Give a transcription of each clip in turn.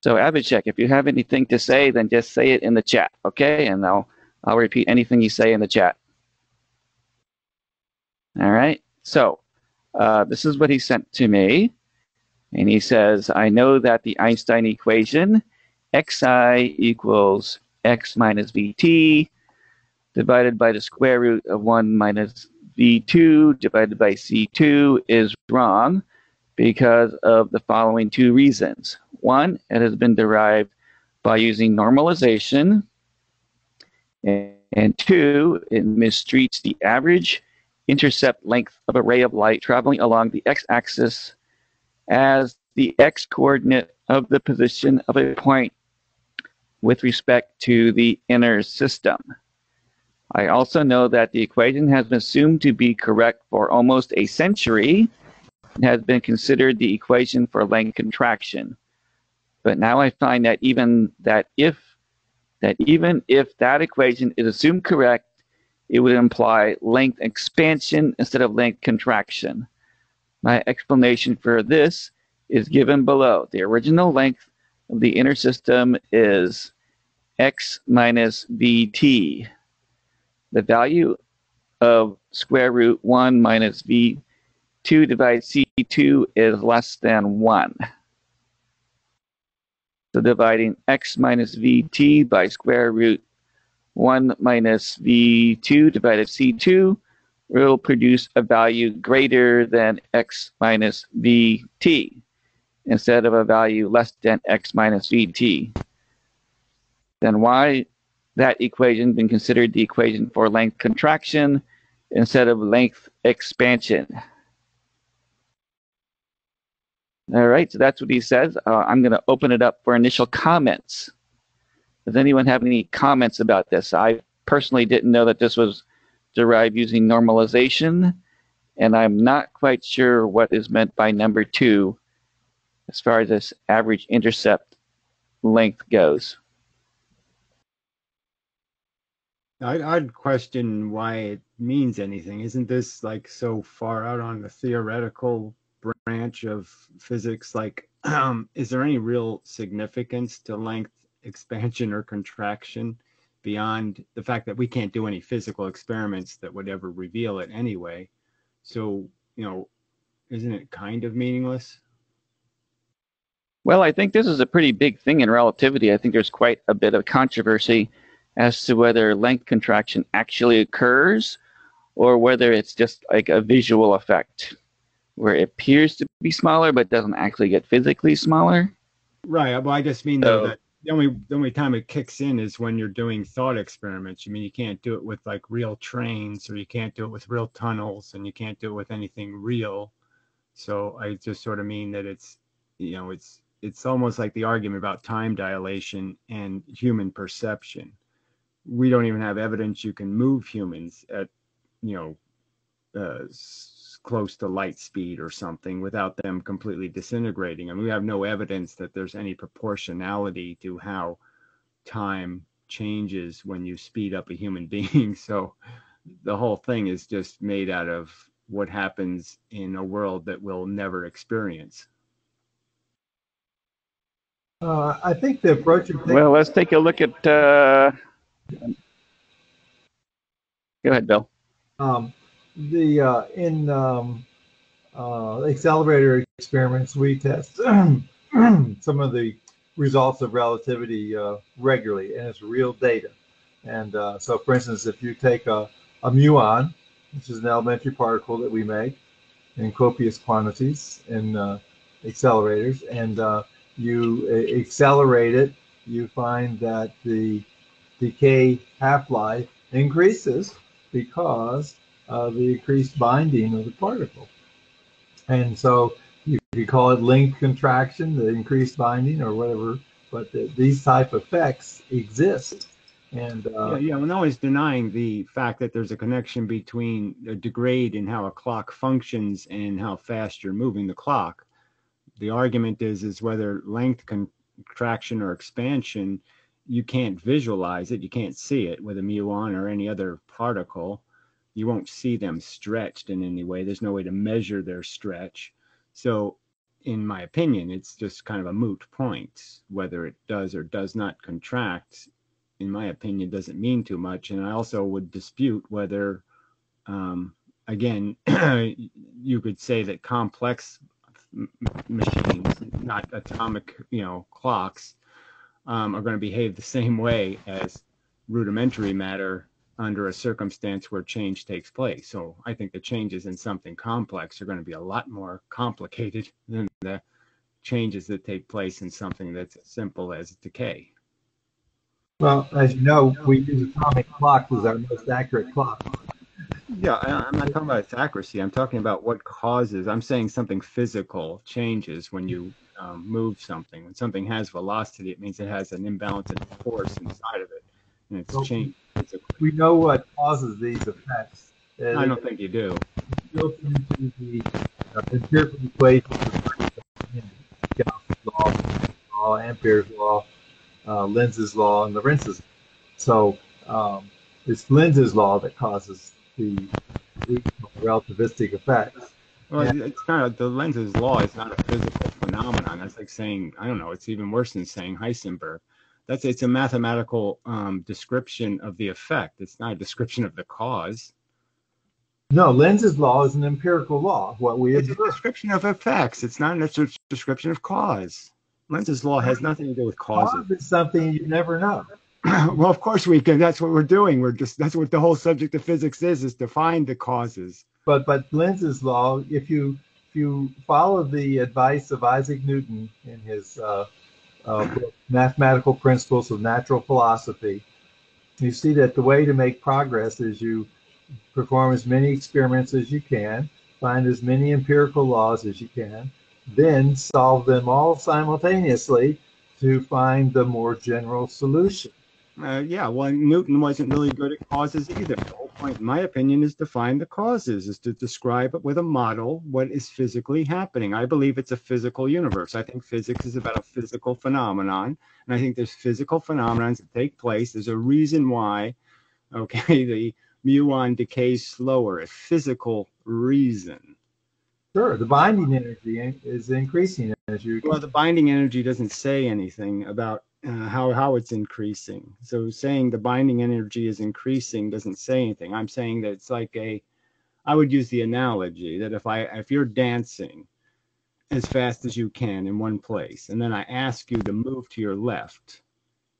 So Abhishek, if you have anything to say, then just say it in the chat, okay? And I'll I'll repeat anything you say in the chat. All right. So uh, this is what he sent to me, and he says, "I know that the Einstein equation, xi equals x minus vt divided by the square root of 1 minus v2 divided by c2 is wrong because of the following two reasons. One, it has been derived by using normalization. And two, it mistreats the average intercept length of a ray of light traveling along the x-axis as the x-coordinate of the position of a point with respect to the inner system. I also know that the equation has been assumed to be correct for almost a century and has been considered the equation for length contraction. But now I find that even that if that even if that equation is assumed correct, it would imply length expansion instead of length contraction. My explanation for this is given below. The original length of the inner system is x minus vt. The value of square root 1 minus v2 divided c2 is less than 1. So dividing x minus vt by square root 1 minus v2 divided c2 will produce a value greater than x minus vt instead of a value less than x minus vt. Then why that equation been considered the equation for length contraction instead of length expansion? All right, so that's what he says. Uh, I'm going to open it up for initial comments. Does anyone have any comments about this? I personally didn't know that this was derived using normalization, and I'm not quite sure what is meant by number two as far as this average intercept length goes. I'd, I'd question why it means anything. Isn't this like so far out on the theoretical branch of physics? Like, um, is there any real significance to length expansion or contraction beyond the fact that we can't do any physical experiments that would ever reveal it anyway. So, you know, isn't it kind of meaningless? Well, I think this is a pretty big thing in relativity. I think there's quite a bit of controversy as to whether length contraction actually occurs or whether it's just like a visual effect where it appears to be smaller but doesn't actually get physically smaller. Right. Well, I just mean so, that the only the only time it kicks in is when you're doing thought experiments. I mean, you can't do it with like real trains, or you can't do it with real tunnels, and you can't do it with anything real. So I just sort of mean that it's, you know, it's it's almost like the argument about time dilation and human perception. We don't even have evidence you can move humans at, you know, uh, close to light speed or something without them completely disintegrating. I And we have no evidence that there's any proportionality to how time changes when you speed up a human being. So the whole thing is just made out of what happens in a world that we'll never experience. Uh, I think the approach of well, let's take a look at. Uh... Go ahead, Bill. Um, the uh, in um, uh, accelerator experiments, we test some of the results of relativity uh, regularly, and it's real data. And uh, so, for instance, if you take a, a muon, which is an elementary particle that we make in copious quantities in uh, accelerators, and uh, you accelerate it, you find that the decay half-life increases because uh, the increased binding of the particle. And so you could call it length contraction, the increased binding, or whatever. But the, these type effects exist. And uh, yeah, yeah, well, no one's denying the fact that there's a connection between a degrade in how a clock functions and how fast you're moving the clock. The argument is is whether length contraction or expansion, you can't visualize it, you can't see it with a muon or any other particle you won't see them stretched in any way. There's no way to measure their stretch. So in my opinion, it's just kind of a moot point whether it does or does not contract. In my opinion, doesn't mean too much, and I also would dispute whether, um, again, you could say that complex machines, not atomic, you know, clocks, um, are going to behave the same way as rudimentary matter under a circumstance where change takes place. So I think the changes in something complex are going to be a lot more complicated than the changes that take place in something that's as simple as decay. Well, as you know, we use atomic clocks as our most accurate clock. Yeah, I, I'm not talking about its accuracy. I'm talking about what causes. I'm saying something physical changes when you um, move something. When something has velocity, it means it has an imbalance in force inside of it, and it's changed we know what causes these effects. I don't think you do. Built into the uh, empirical equations of Gauss's law, law, Ampere's law, uh, Lenz's law, and Lorentz's. So um, it's Lenz's law that causes the relativistic effects. Well, and, it's not the Lenz's law is not a physical phenomenon. That's like saying I don't know. It's even worse than saying Heisenberg that's it's a mathematical um, description of the effect. It's not a description of the cause. No, Lenz's law is an empirical law. What we it's a description of effects. It's not a description of cause. Lenz's law has nothing to do with causes. Cause is something you never know. well, of course we can. That's what we're doing. We're just that's what the whole subject of physics is: is to find the causes. But but Lenz's law, if you if you follow the advice of Isaac Newton in his uh, uh, mathematical principles of natural philosophy, you see that the way to make progress is you perform as many experiments as you can, find as many empirical laws as you can, then solve them all simultaneously to find the more general solution. Uh, yeah, well, Newton wasn't really good at causes either. Point, in my opinion, is to find the causes, is to describe it with a model what is physically happening. I believe it's a physical universe. I think physics is about a physical phenomenon, and I think there's physical phenomena that take place. There's a reason why, okay, the muon decays slower, a physical reason. Sure, the binding energy is increasing as you. Well, the binding energy doesn't say anything about uh, how how it's increasing. So saying the binding energy is increasing doesn't say anything. I'm saying that it's like a I would use the analogy that if I if you're dancing as fast as you can in one place and then I ask you to move to your left,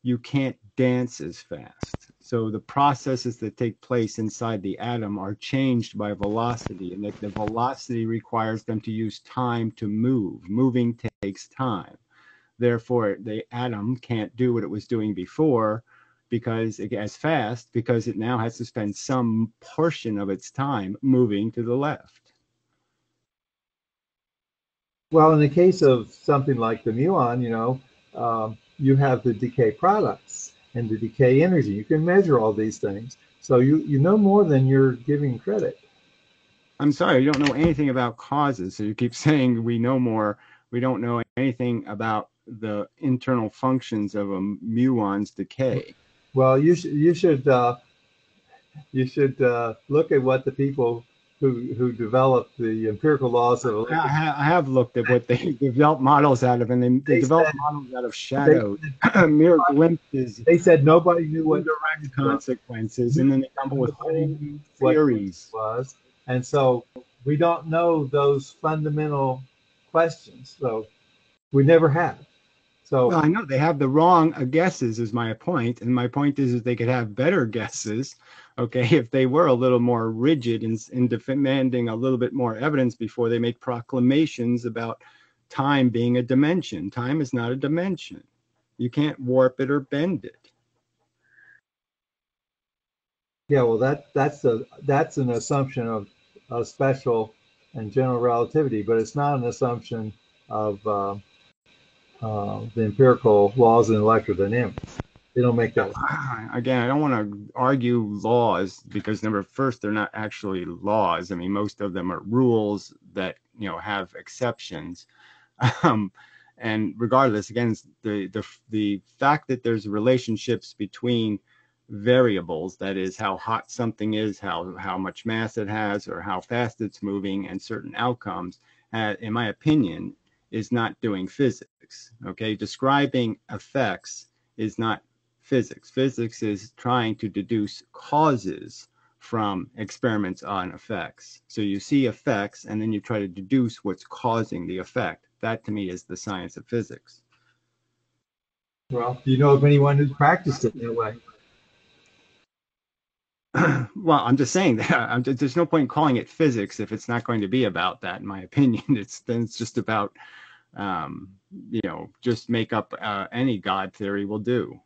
you can't dance as fast. So the processes that take place inside the atom are changed by velocity and that the velocity requires them to use time to move. Moving takes time. Therefore, the atom can't do what it was doing before because it gets fast because it now has to spend some portion of its time moving to the left. Well, in the case of something like the muon, you know, um, you have the decay products and the decay energy. You can measure all these things. So you, you know more than you're giving credit. I'm sorry, you don't know anything about causes. So you keep saying we know more. We don't know anything about the internal functions of a muon's decay. Well, you should you should uh, you should uh, look at what the people who who developed the empirical laws of I, I have looked at what they developed models out of, and they, they, they developed said, models out of shadows, mere glimpses. They said nobody knew what direct consequences, and then they come up with whole theories. Was and so we don't know those fundamental questions. So we never have. So well, I know they have the wrong guesses, is my point, and my point is, that they could have better guesses. Okay, if they were a little more rigid in, in demanding a little bit more evidence before they make proclamations about time being a dimension. Time is not a dimension. You can't warp it or bend it. Yeah, well, that that's a that's an assumption of, of special and general relativity, but it's not an assumption of uh, uh, the empirical laws in electrodynamics. They don't make that. Again, I don't want to argue laws because number first, they're not actually laws. I mean, most of them are rules that you know have exceptions. Um, and regardless, again, the the the fact that there's relationships between variables that is how hot something is how how much mass it has or how fast it's moving and certain outcomes uh, in my opinion is not doing physics. Okay, describing effects is not physics. Physics is trying to deduce causes from experiments on effects. So you see effects and then you try to deduce what's causing the effect. That to me is the science of physics. Well, do you know of anyone who's practiced it that way? well, I'm just saying that just, there's no point calling it physics if it's not going to be about that. In my opinion, it's then it's just about, um, you know, just make up uh, any God theory will do.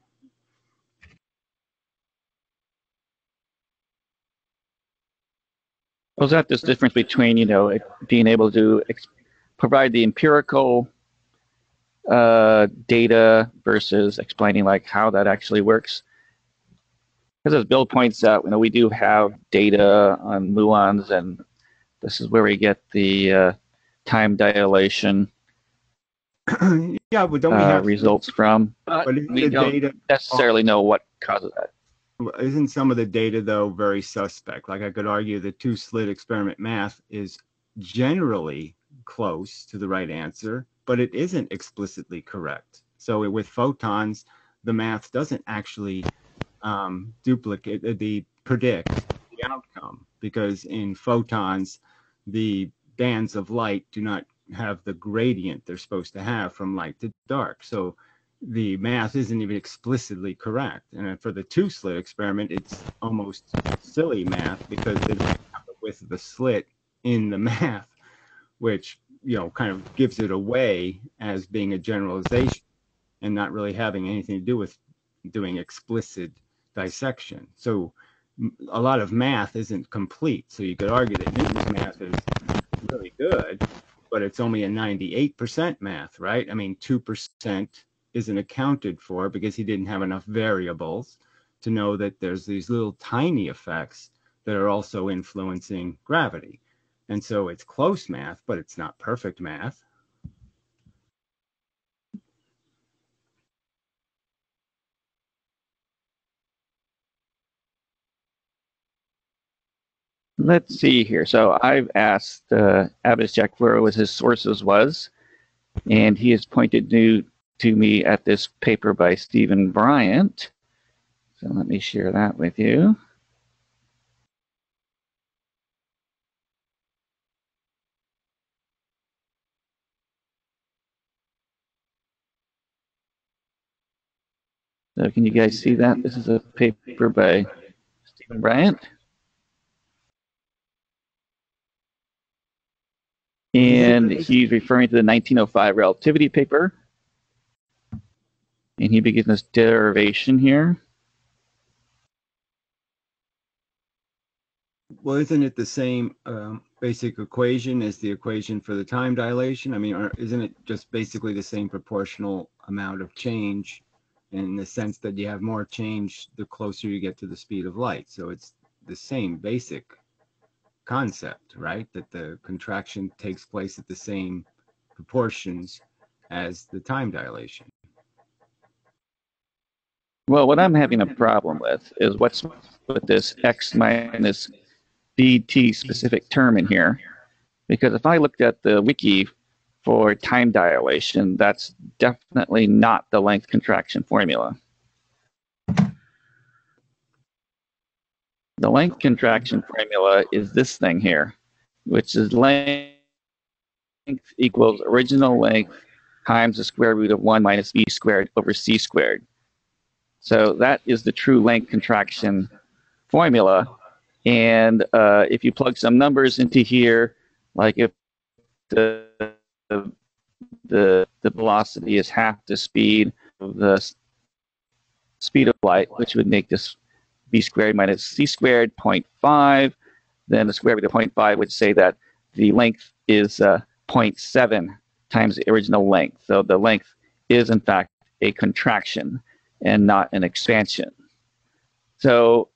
Was that this difference between you know being able to provide the empirical uh, data versus explaining like how that actually works? Because as Bill points out, you know, we do have data on muons, and this is where we get the uh, time dilation. yeah, but don't we uh, have results from? But, but we don't data, necessarily know what causes that. Isn't some of the data though very suspect? Like I could argue the two slit experiment math is generally close to the right answer, but it isn't explicitly correct. So with photons, the math doesn't actually um, duplicate uh, the predict the outcome because in photons the bands of light do not have the gradient they're supposed to have from light to dark. So the math isn't even explicitly correct. And for the two slit experiment it's almost silly math because they don't have the width of the slit in the math which you know kind of gives it away as being a generalization and not really having anything to do with doing explicit dissection. So a lot of math isn't complete. So you could argue that Newton's math is really good, but it's only a 98% math, right? I mean, 2% isn't accounted for because he didn't have enough variables to know that there's these little tiny effects that are also influencing gravity. And so it's close math, but it's not perfect math. Let's see here. So I've asked uh, Abhishek where was his sources was, and he has pointed to, to me at this paper by Steven Bryant. So let me share that with you. So can you guys see that? This is a paper by Steven Bryant. And he's referring to the 1905 relativity paper. And he begins this derivation here. Well, isn't it the same um, basic equation as the equation for the time dilation? I mean, or isn't it just basically the same proportional amount of change in the sense that you have more change the closer you get to the speed of light? So it's the same basic concept, right? That the contraction takes place at the same proportions as the time dilation. Well, what I'm having a problem with is what's with this x minus vt specific term in here. Because if I looked at the wiki for time dilation, that's definitely not the length contraction formula. The length contraction formula is this thing here, which is length equals original length times the square root of 1 minus v squared over c squared. So that is the true length contraction formula. And uh, if you plug some numbers into here, like if the, the, the velocity is half the speed of the speed of light, which would make this v squared minus c squared 0.5. Then the square root of 0.5 would say that the length is uh, 0.7 times the original length. So the length is in fact a contraction and not an expansion. So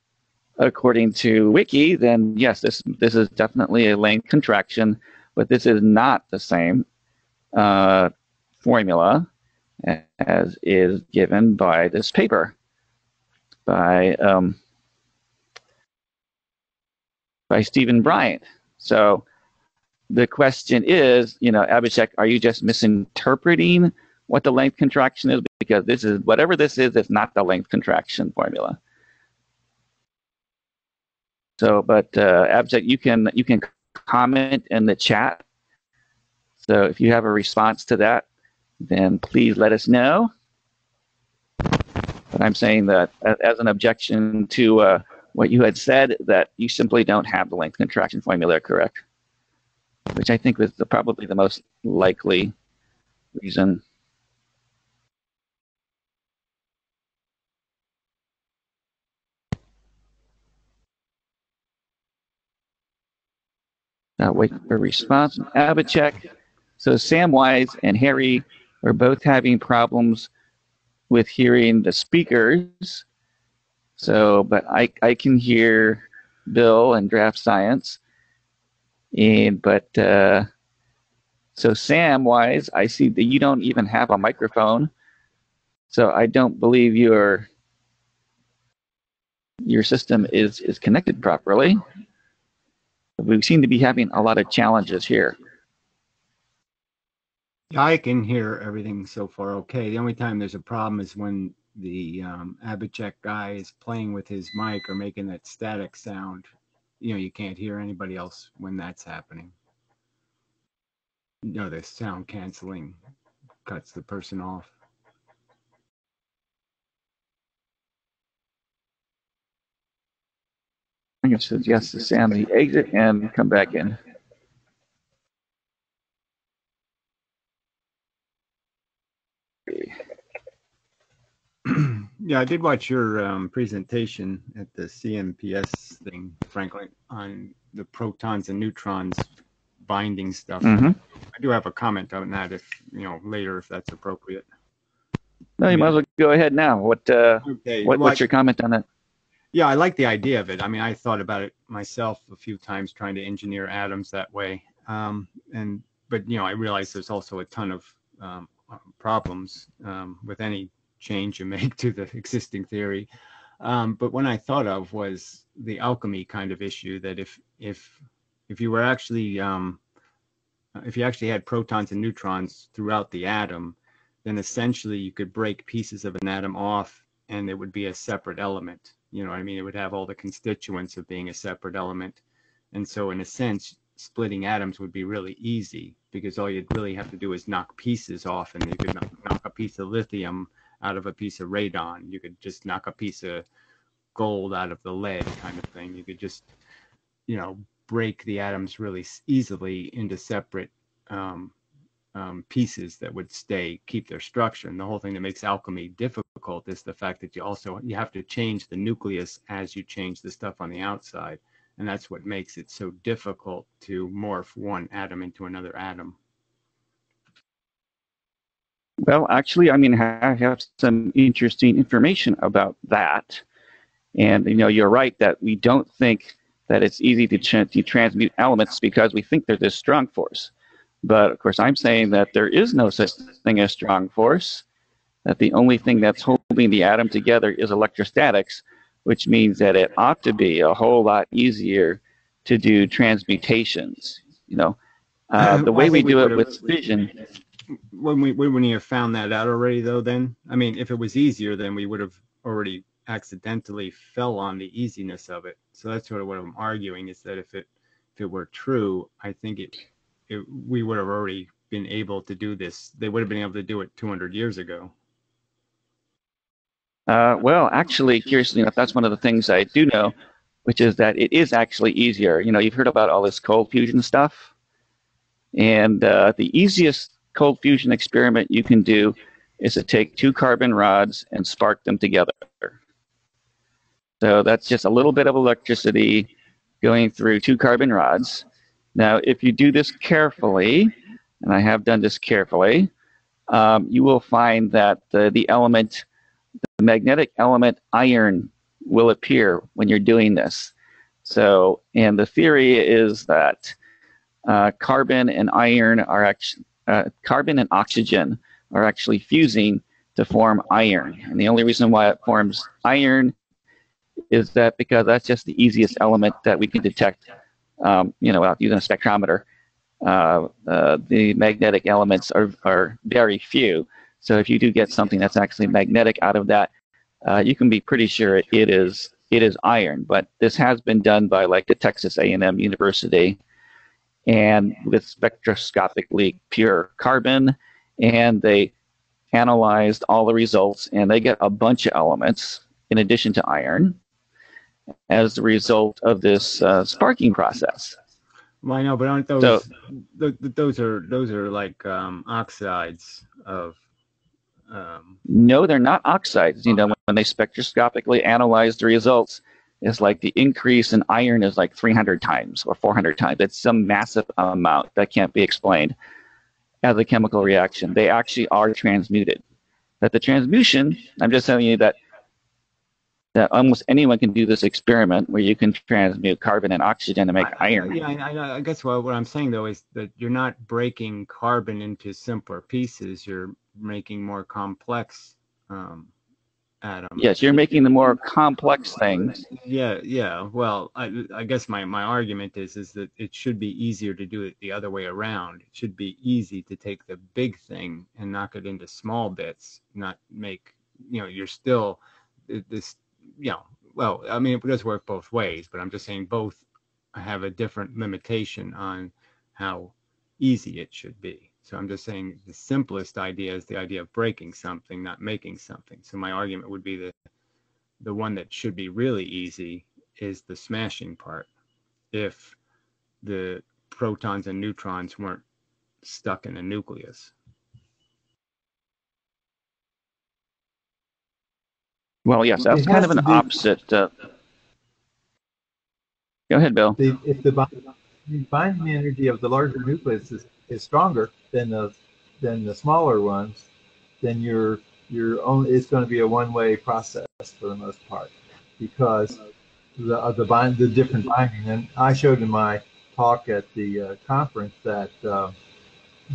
according to Wiki, then yes, this this is definitely a length contraction, but this is not the same uh, formula as is given by this paper by um, by Steven Bryant. So the question is, you know, Abhishek, are you just misinterpreting what the length contraction is? Because this is whatever this is, it's not the length contraction formula. So, but uh, Abhishek, you can you can comment in the chat. So if you have a response to that, then please let us know. But I'm saying that as an objection to uh, what you had said, that you simply don't have the length contraction formula correct which I think was the, probably the most likely reason. Now wait for a response. Abhishek. So Samwise and Harry are both having problems with hearing the speakers. So, but I, I can hear Bill and Draft Science. And but uh, so Sam Wise, I see that you don't even have a microphone, so I don't believe your your system is is connected properly. We seem to be having a lot of challenges here. I can hear everything so far okay. The only time there's a problem is when the um, Abhishek guy is playing with his mic or making that static sound you know you can't hear anybody else when that's happening you know the sound canceling cuts the person off I'm going suggest to Sam the exit and come back in. Yeah, I did watch your um, presentation at the CNPS thing, Franklin, on the protons and neutrons binding stuff. Mm-hmm. I do have a comment on that, if you know later, if that's appropriate. No, you yeah. might as well go ahead now. What, uh, okay. what well, what's I, your comment on that? Yeah, I like the idea of it. I mean, I thought about it myself a few times, trying to engineer atoms that way. Um, and but you know, I realize there's also a ton of um, problems um, with any change you make to the existing theory. Um, but one I thought of was the alchemy kind of issue that if if if you were actually um, if you actually had protons and neutrons throughout the atom, then essentially you could break pieces of an atom off and it would be a separate element. You know what I mean? It would have all the constituents of being a separate element. And so in a sense, splitting atoms would be really easy because all you'd really have to do is knock pieces off and you could knock, knock a piece of lithium out of a piece of radon. You could just knock a piece of gold out of the lead kind of thing. You could just, you know, break the atoms really easily into separate um, um, pieces that would stay, keep their structure. And the whole thing that makes alchemy difficult is the fact that you also you have to change the nucleus as you change the stuff on the outside. And that's what makes it so difficult to morph one atom into another atom. Well, actually, I mean, I have some interesting information about that. And, you know, you're right that we don't think that it's easy to, to transmute elements because we think there's this strong force. But, of course, I'm saying that there is no such thing as strong force, that the only thing that's holding the atom together is electrostatics, which means that it ought to be a whole lot easier to do transmutations. You know, uh, the way we do it with fission when we when you have found that out already though then i mean if it was easier then we would have already accidentally fell on the easiness of it. So that's sort of what i'm arguing is that if it if it were true i think it, it we would have already been able to do this. They would have been able to do it 200 years ago. Uh, well actually curiously enough that's one of the things i do know which is that it is actually easier. You know you've heard about all this cold fusion stuff. And uh, the easiest cold fusion experiment you can do is to take two carbon rods and spark them together. So that's just a little bit of electricity going through two carbon rods. Now, if you do this carefully, and I have done this carefully, um, you will find that the, the element, the magnetic element iron will appear when you're doing this. So, and the theory is that uh, carbon and iron are actually uh, carbon and oxygen are actually fusing to form iron. And the only reason why it forms iron is that because that's just the easiest element that we can detect, um, you know, without using a spectrometer. uh, uh, the magnetic elements are, are very few. So if you do get something that's actually magnetic out of that, uh, you can be pretty sure it, it is it is iron. But this has been done by like the Texas A&M University, and with spectroscopically pure carbon, and they analyzed all the results, and they get a bunch of elements in addition to iron as a result of this uh, sparking process. Well, I know, but aren't those so, th- those are those are like um, oxides of? Um... No, they're not oxides. You know, when, when they spectroscopically analyze the results, it's like the increase in iron is like 300 times or 400 times. It's some massive amount that can't be explained as a chemical reaction. They actually are transmuted. That the transmutation, I'm just telling you that that almost anyone can do this experiment where you can transmute carbon and oxygen to make I, iron. Yeah, I, I guess what, what I'm saying though is that you're not breaking carbon into simpler pieces. You're making more complex um, atoms. Yes, you're making the more complex things. Yeah, yeah. Well, I, I guess my, my argument is is that it should be easier to do it the other way around. It should be easy to take the big thing and knock it into small bits, not make you know you're still this you know, well, I mean, it does work both ways, but I'm just saying both have a different limitation on how easy it should be. So I'm just saying the simplest idea is the idea of breaking something, not making something. So my argument would be that the one that should be really easy is the smashing part. If the protons and neutrons weren't stuck in a nucleus. Well, yes, that's kind of an opposite. Uh, go ahead, Bill. The, if the binding energy of the larger nucleus is, is stronger than the than the smaller ones, then you're you're only it's going to be a one-way process for the most part because the uh, the bind the different binding. And I showed in my talk at the uh, conference that uh,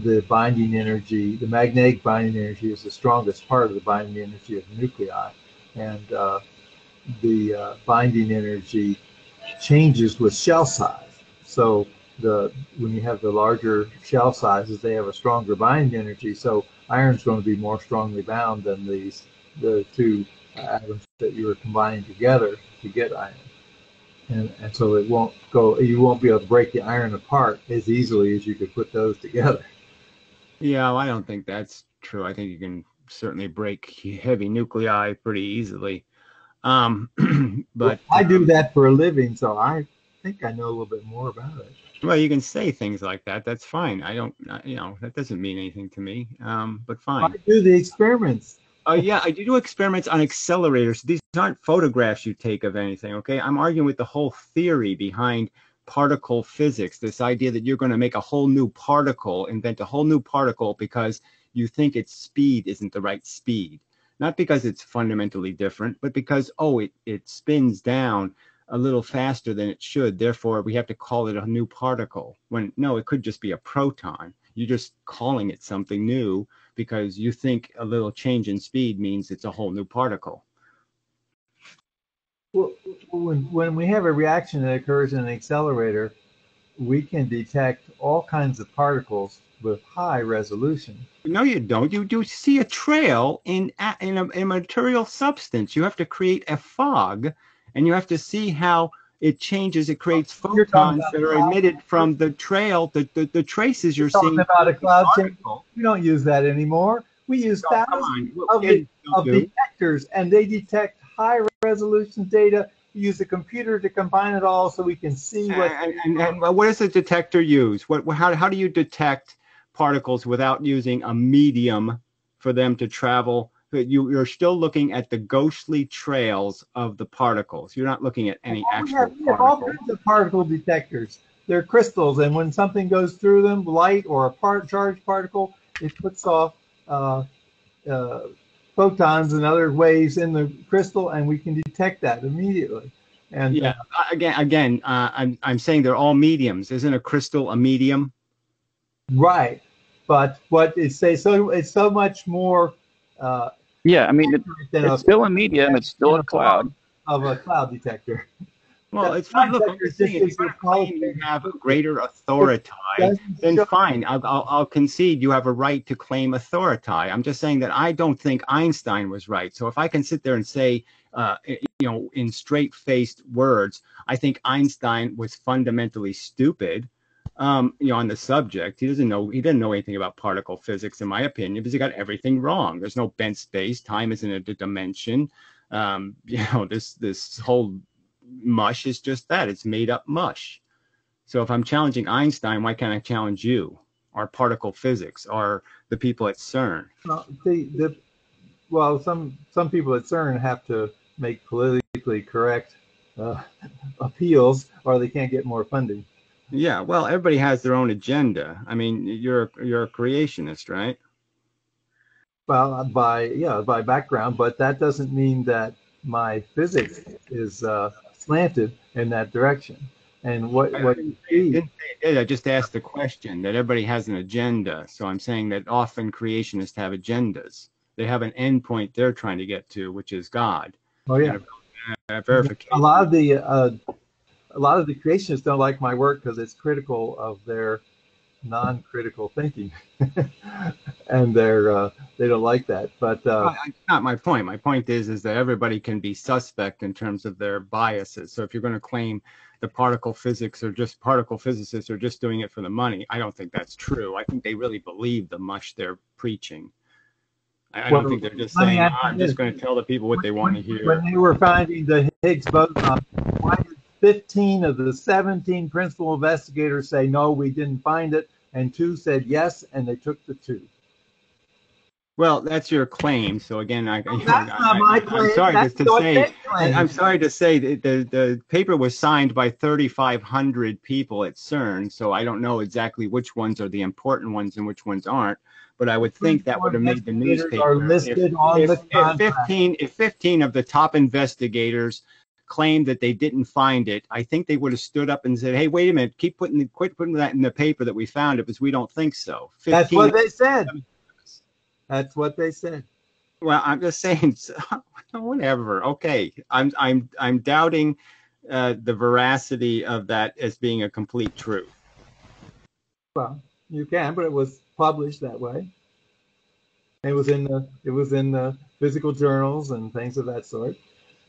the binding energy, the magnetic binding energy, is the strongest part of the binding energy of nuclei and uh, the uh, binding energy changes with shell size. So the when you have the larger shell sizes, they have a stronger binding energy. So iron's going to be more strongly bound than these the two atoms that you are combining together to get iron. And, and so it won't go you won't be able to break the iron apart as easily as you could put those together. Yeah, well, I don't think that's true. I think you can certainly break heavy nuclei pretty easily. Um, but well, I do um, that for a living, so I think I know a little bit more about it. Well, you can say things like that. That's fine. I don't, you know, that doesn't mean anything to me. Um, but fine. I do the experiments. Oh uh, yeah, I do experiments on accelerators. These aren't photographs you take of anything. Okay, I'm arguing with the whole theory behind particle physics. This idea that you're going to make a whole new particle, invent a whole new particle because you think its speed isn't the right speed. Not because it's fundamentally different, but because, oh, it, it spins down a little faster than it should. Therefore, we have to call it a new particle. When no, it could just be a proton. You're just calling it something new because you think a little change in speed means it's a whole new particle. Well, when, when we have a reaction that occurs in an accelerator, we can detect all kinds of particles with high resolution. No, you don't. You do see a trail in in a, in a material substance. You have to create a fog, and you have to see how it changes. It creates photons that are emitted from the trail, the, the, the traces you're, you're seeing. about a cloud. We don't use that anymore. We use thousands of, the, of detectors, and they detect high resolution data. We use a computer to combine it all so we can see what. And, and, and what does a detector use? What how how do you detect particles without using a medium for them to travel. You, are still looking at the ghostly trails of the particles. You're not looking at any actual. We have, we have all kinds of particle detectors. They're crystals, and when something goes through them, light or a part charged particle, it puts off uh, uh, photons and other waves in the crystal, and we can detect that immediately. And yeah, uh, again, again, uh, I'm I'm saying they're all mediums. Isn't a crystal a medium? Right, but what it say so it's so much more. Uh, yeah, I mean it, it's a, still a medium. It's still a cloud of a cloud detector. Well, it's fine. Look, I'm just saying, if you're claim you have greater authority, then fine. I'll, I'll, I'll, concede you have a right to claim authority. I'm just saying that I don't think Einstein was right. So if I can sit there and say, uh, you know, in straight-faced words, I think Einstein was fundamentally stupid. Um, you know, on the subject, he doesn't know. He didn't know anything about particle physics, in my opinion, because he got everything wrong. There's no bent space. Time isn't a dimension. Um, you know, this this whole mush is just that it's made up mush. So if I'm challenging Einstein, why can't I challenge you or particle physics or the people at CERN? Well, the, the, well some some people at CERN have to make politically correct uh, appeals or they can't get more funding. Yeah, well, everybody has their own agenda. I mean, you're you're a creationist, right? Well, by yeah, by background, but that doesn't mean that my physics is uh, slanted in that direction. And what what you I, I just asked the question that everybody has an agenda. So I'm saying that often creationists have agendas. They have an endpoint they're trying to get to, which is God. Oh yeah. A, a verification. A lot of the uh, a lot of the creationists don't like my work because it's critical of their non-critical thinking, and they're uh, they don't like that. But uh, not my point. My point is is that everybody can be suspect in terms of their biases. So if you're going to claim the particle physics or just particle physicists are just doing it for the money, I don't think that's true. I think they really believe the mush they're preaching. I, well, don't think they're just saying, oh, "I'm just going to tell the people what they want to hear." When they were finding the Higgs boson, why did 15 of the 17 principal investigators say, no, we didn't find it, and two said yes, and they took the two. Well, that's your claim. So again, I, that's I, not my claim. I'm sorry that's to, say. I'm sorry to say that the, the paper was signed by 3,500 people at CERN. So I don't know exactly which ones are the important ones and which ones aren't. But I would think that would have made the newspaper. Are listed if, on if, the if 15, if 15 of the top investigators claimed that they didn't find it, I think they would have stood up and said, "Hey, wait a minute, keep putting quit putting that in the paper that we found it because we don't think so." That's what they said. That's what they said. Well, I'm just saying, whatever. Okay, I'm I'm I'm doubting uh, the veracity of that as being a complete truth. Well, you can, but it was published that way. It was in the it was in the physical journals and things of that sort,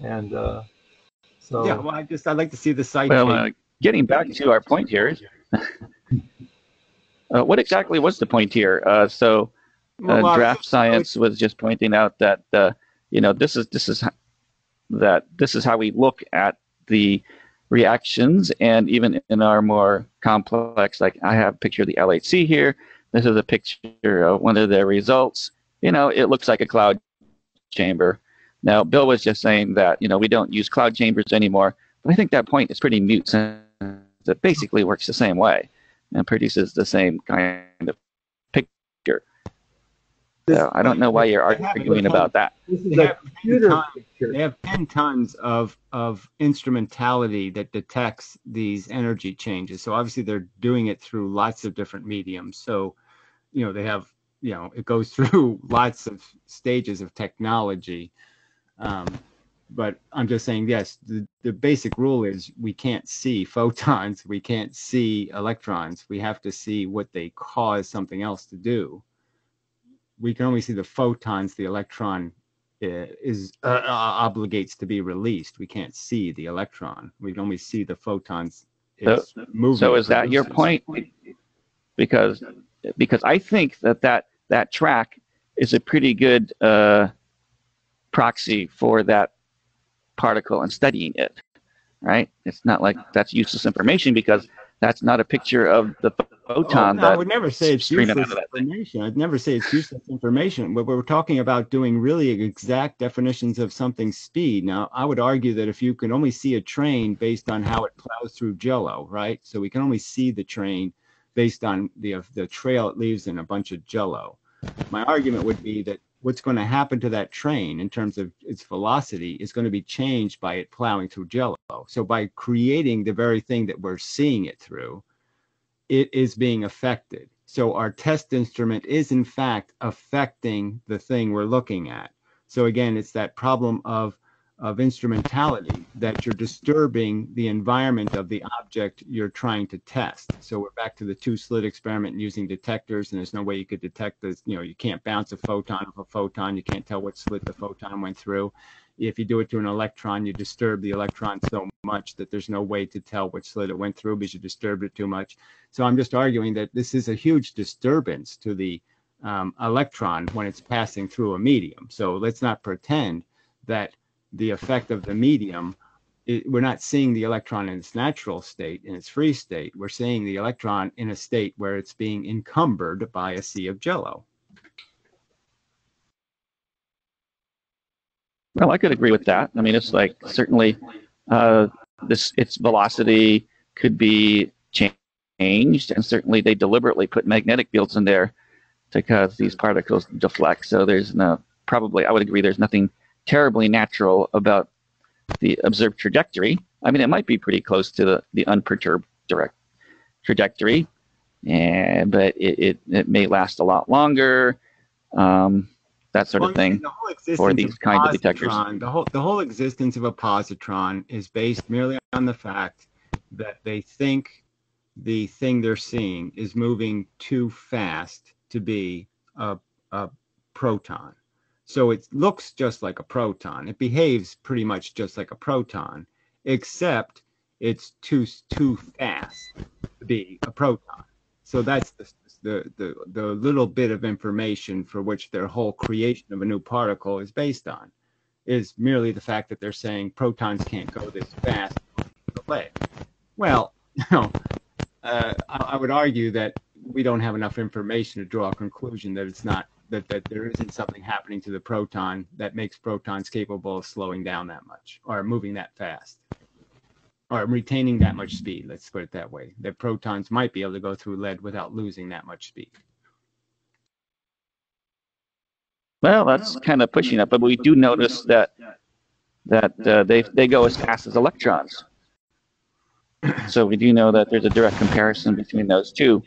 and uh, so yeah, well, I just I'd like to see the site. Well, uh, getting back to our point here, uh, what exactly was the point here? Uh, so, uh, well, draft science was just pointing out that uh, you know this is this is that this is how we look at the reactions, and even in our more complex, like I have a picture of the LHC here. This is a picture of one of the results. You know, it looks like a cloud chamber. Now, Bill was just saying that you know we don't use cloud chambers anymore, but I think that point is pretty mute since it basically works the same way and produces the same kind of picture. So I don't know why you're arguing about that. They have, tons, they have 10 tons of, of instrumentality that detects these energy changes. So obviously they're doing it through lots of different mediums. So, you know, they have, you know, it goes through lots of stages of technology. Um, but I'm just saying, yes, the, the basic rule is we can't see photons, we can't see electrons. We have to see what they cause something else to do. We can only see the photons the electron uh, is uh, uh, obligates to be released. We can't see the electron. We can only see the photons. So, so is that your point? Because because I think that that that track is a pretty good uh, proxy for that particle and studying it, right? It's not like that's useless information because that's not a picture of the photon. Oh, no, I would never say it's useless information. I'd never say it's useless information. But we're talking about doing really exact definitions of something's speed. Now, I would argue that if you can only see a train based on how it plows through jello, right? So we can only see the train based on the the trail it leaves in a bunch of jello. My argument would be that what's going to happen to that train in terms of its velocity is going to be changed by it plowing through jello. So by creating the very thing that we're seeing it through, it is being affected. So our test instrument is in fact affecting the thing we're looking at. So again, it's that problem of of instrumentality that you're disturbing the environment of the object you're trying to test. So we're back to the two slit experiment using detectors, and there's no way you could detect this. You know, you can't bounce a photon off a photon. You can't tell what slit the photon went through. If you do it to an electron, you disturb the electron so much that there's no way to tell which slit it went through because you disturbed it too much. So I'm just arguing that this is a huge disturbance to the um, electron when it's passing through a medium. So let's not pretend that the effect of the medium, it, we're not seeing the electron in its natural state, in its free state. We're seeing the electron in a state where it's being encumbered by a sea of jello. Well, I could agree with that. I mean, it's like certainly uh, this its velocity could be changed, and certainly they deliberately put magnetic fields in there to cause these particles to deflect. So there's no probably I would agree there's nothing terribly natural about the observed trajectory. I mean, it might be pretty close to the, the unperturbed direct trajectory, and but it, it, it may last a lot longer. Um, that sort well, of thing the for these of kinds of detectors. The whole the whole existence of a positron is based merely on the fact that they think the thing they're seeing is moving too fast to be a, a proton. So it looks just like a proton. It behaves pretty much just like a proton, except it's too too fast to be a proton. So that's the the, the, the little bit of information for which their whole creation of a new particle is based on is merely the fact that they're saying protons can't go this fast. Well, uh, I, I would argue that we don't have enough information to draw a conclusion that it's not that, that there isn't something happening to the proton that makes protons capable of slowing down that much or moving that fast or retaining that much speed. Let's put it that way. That protons might be able to go through lead without losing that much speed. Well, that's kind of pushing it, but we do notice that that uh, they they go as fast as electrons. So we do know that there's a direct comparison between those two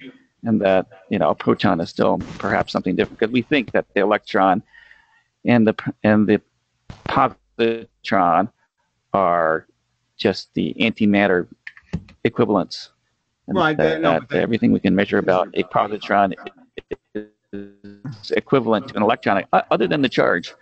and that you know a proton is still perhaps something different because we think that the electron and the and the positron are just the antimatter equivalents. And right, that, no, that everything we can measure about a positron is equivalent to an electron, uh, other than the charge.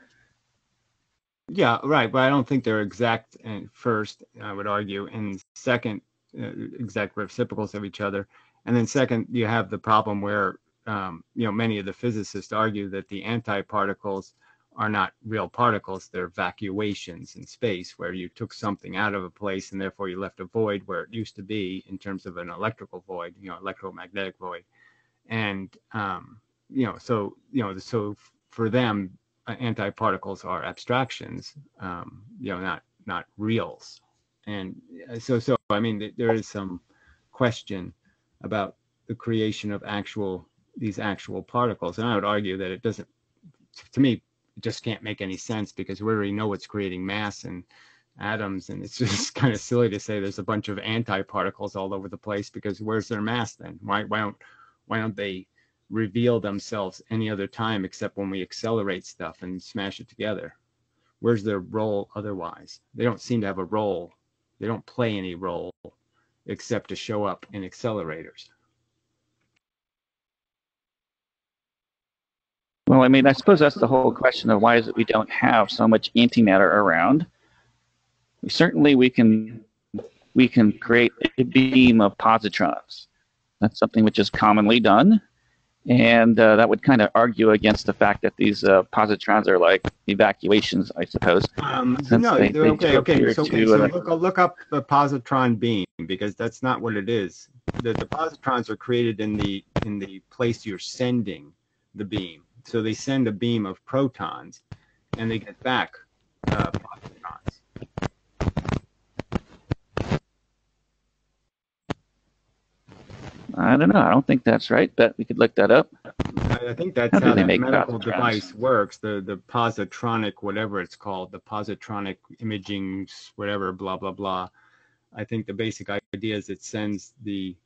Yeah, right. But I don't think they're exact. And first, I would argue, and second, uh, exact reciprocals of each other. And then second, you have the problem where um, you know many of the physicists argue that the antiparticles are not real particles; they're vacuations in space, where you took something out of a place and therefore you left a void where it used to be in terms of an electrical void, you know, electromagnetic void. And um, you know, so you know, so for them, uh, antiparticles are abstractions, um, you know, not not reals. And uh, so, so I mean, there is some question about the creation of actual these actual particles. And I would argue that it doesn't, to me, it just can't make any sense because we already know what's creating mass and atoms, and it's just kind of silly to say there's a bunch of antiparticles all over the place because where's their mass then? Why why don't why don't they reveal themselves any other time except when we accelerate stuff and smash it together? Where's their role otherwise? They don't seem to have a role. They don't play any role except to show up in accelerators. Well, I mean, I suppose that's the whole question of why is it we don't have so much antimatter around. Certainly, we can we can create a beam of positrons. That's something which is commonly done, and uh, that would kind of argue against the fact that these uh, positrons are like evacuations, I suppose. Um, no, they, they okay, okay. So, okay, so look, look up the positron beam because that's not what it is. The, the positrons are created in the in the place you're sending the beam. So they send a beam of protons, and they get back uh, positrons. I don't know. I don't think that's right, but we could look that up. I think that's how, how the medical device works. The the positronic, whatever it's called, the positronic imaging, whatever, blah blah blah. I think the basic idea is it sends the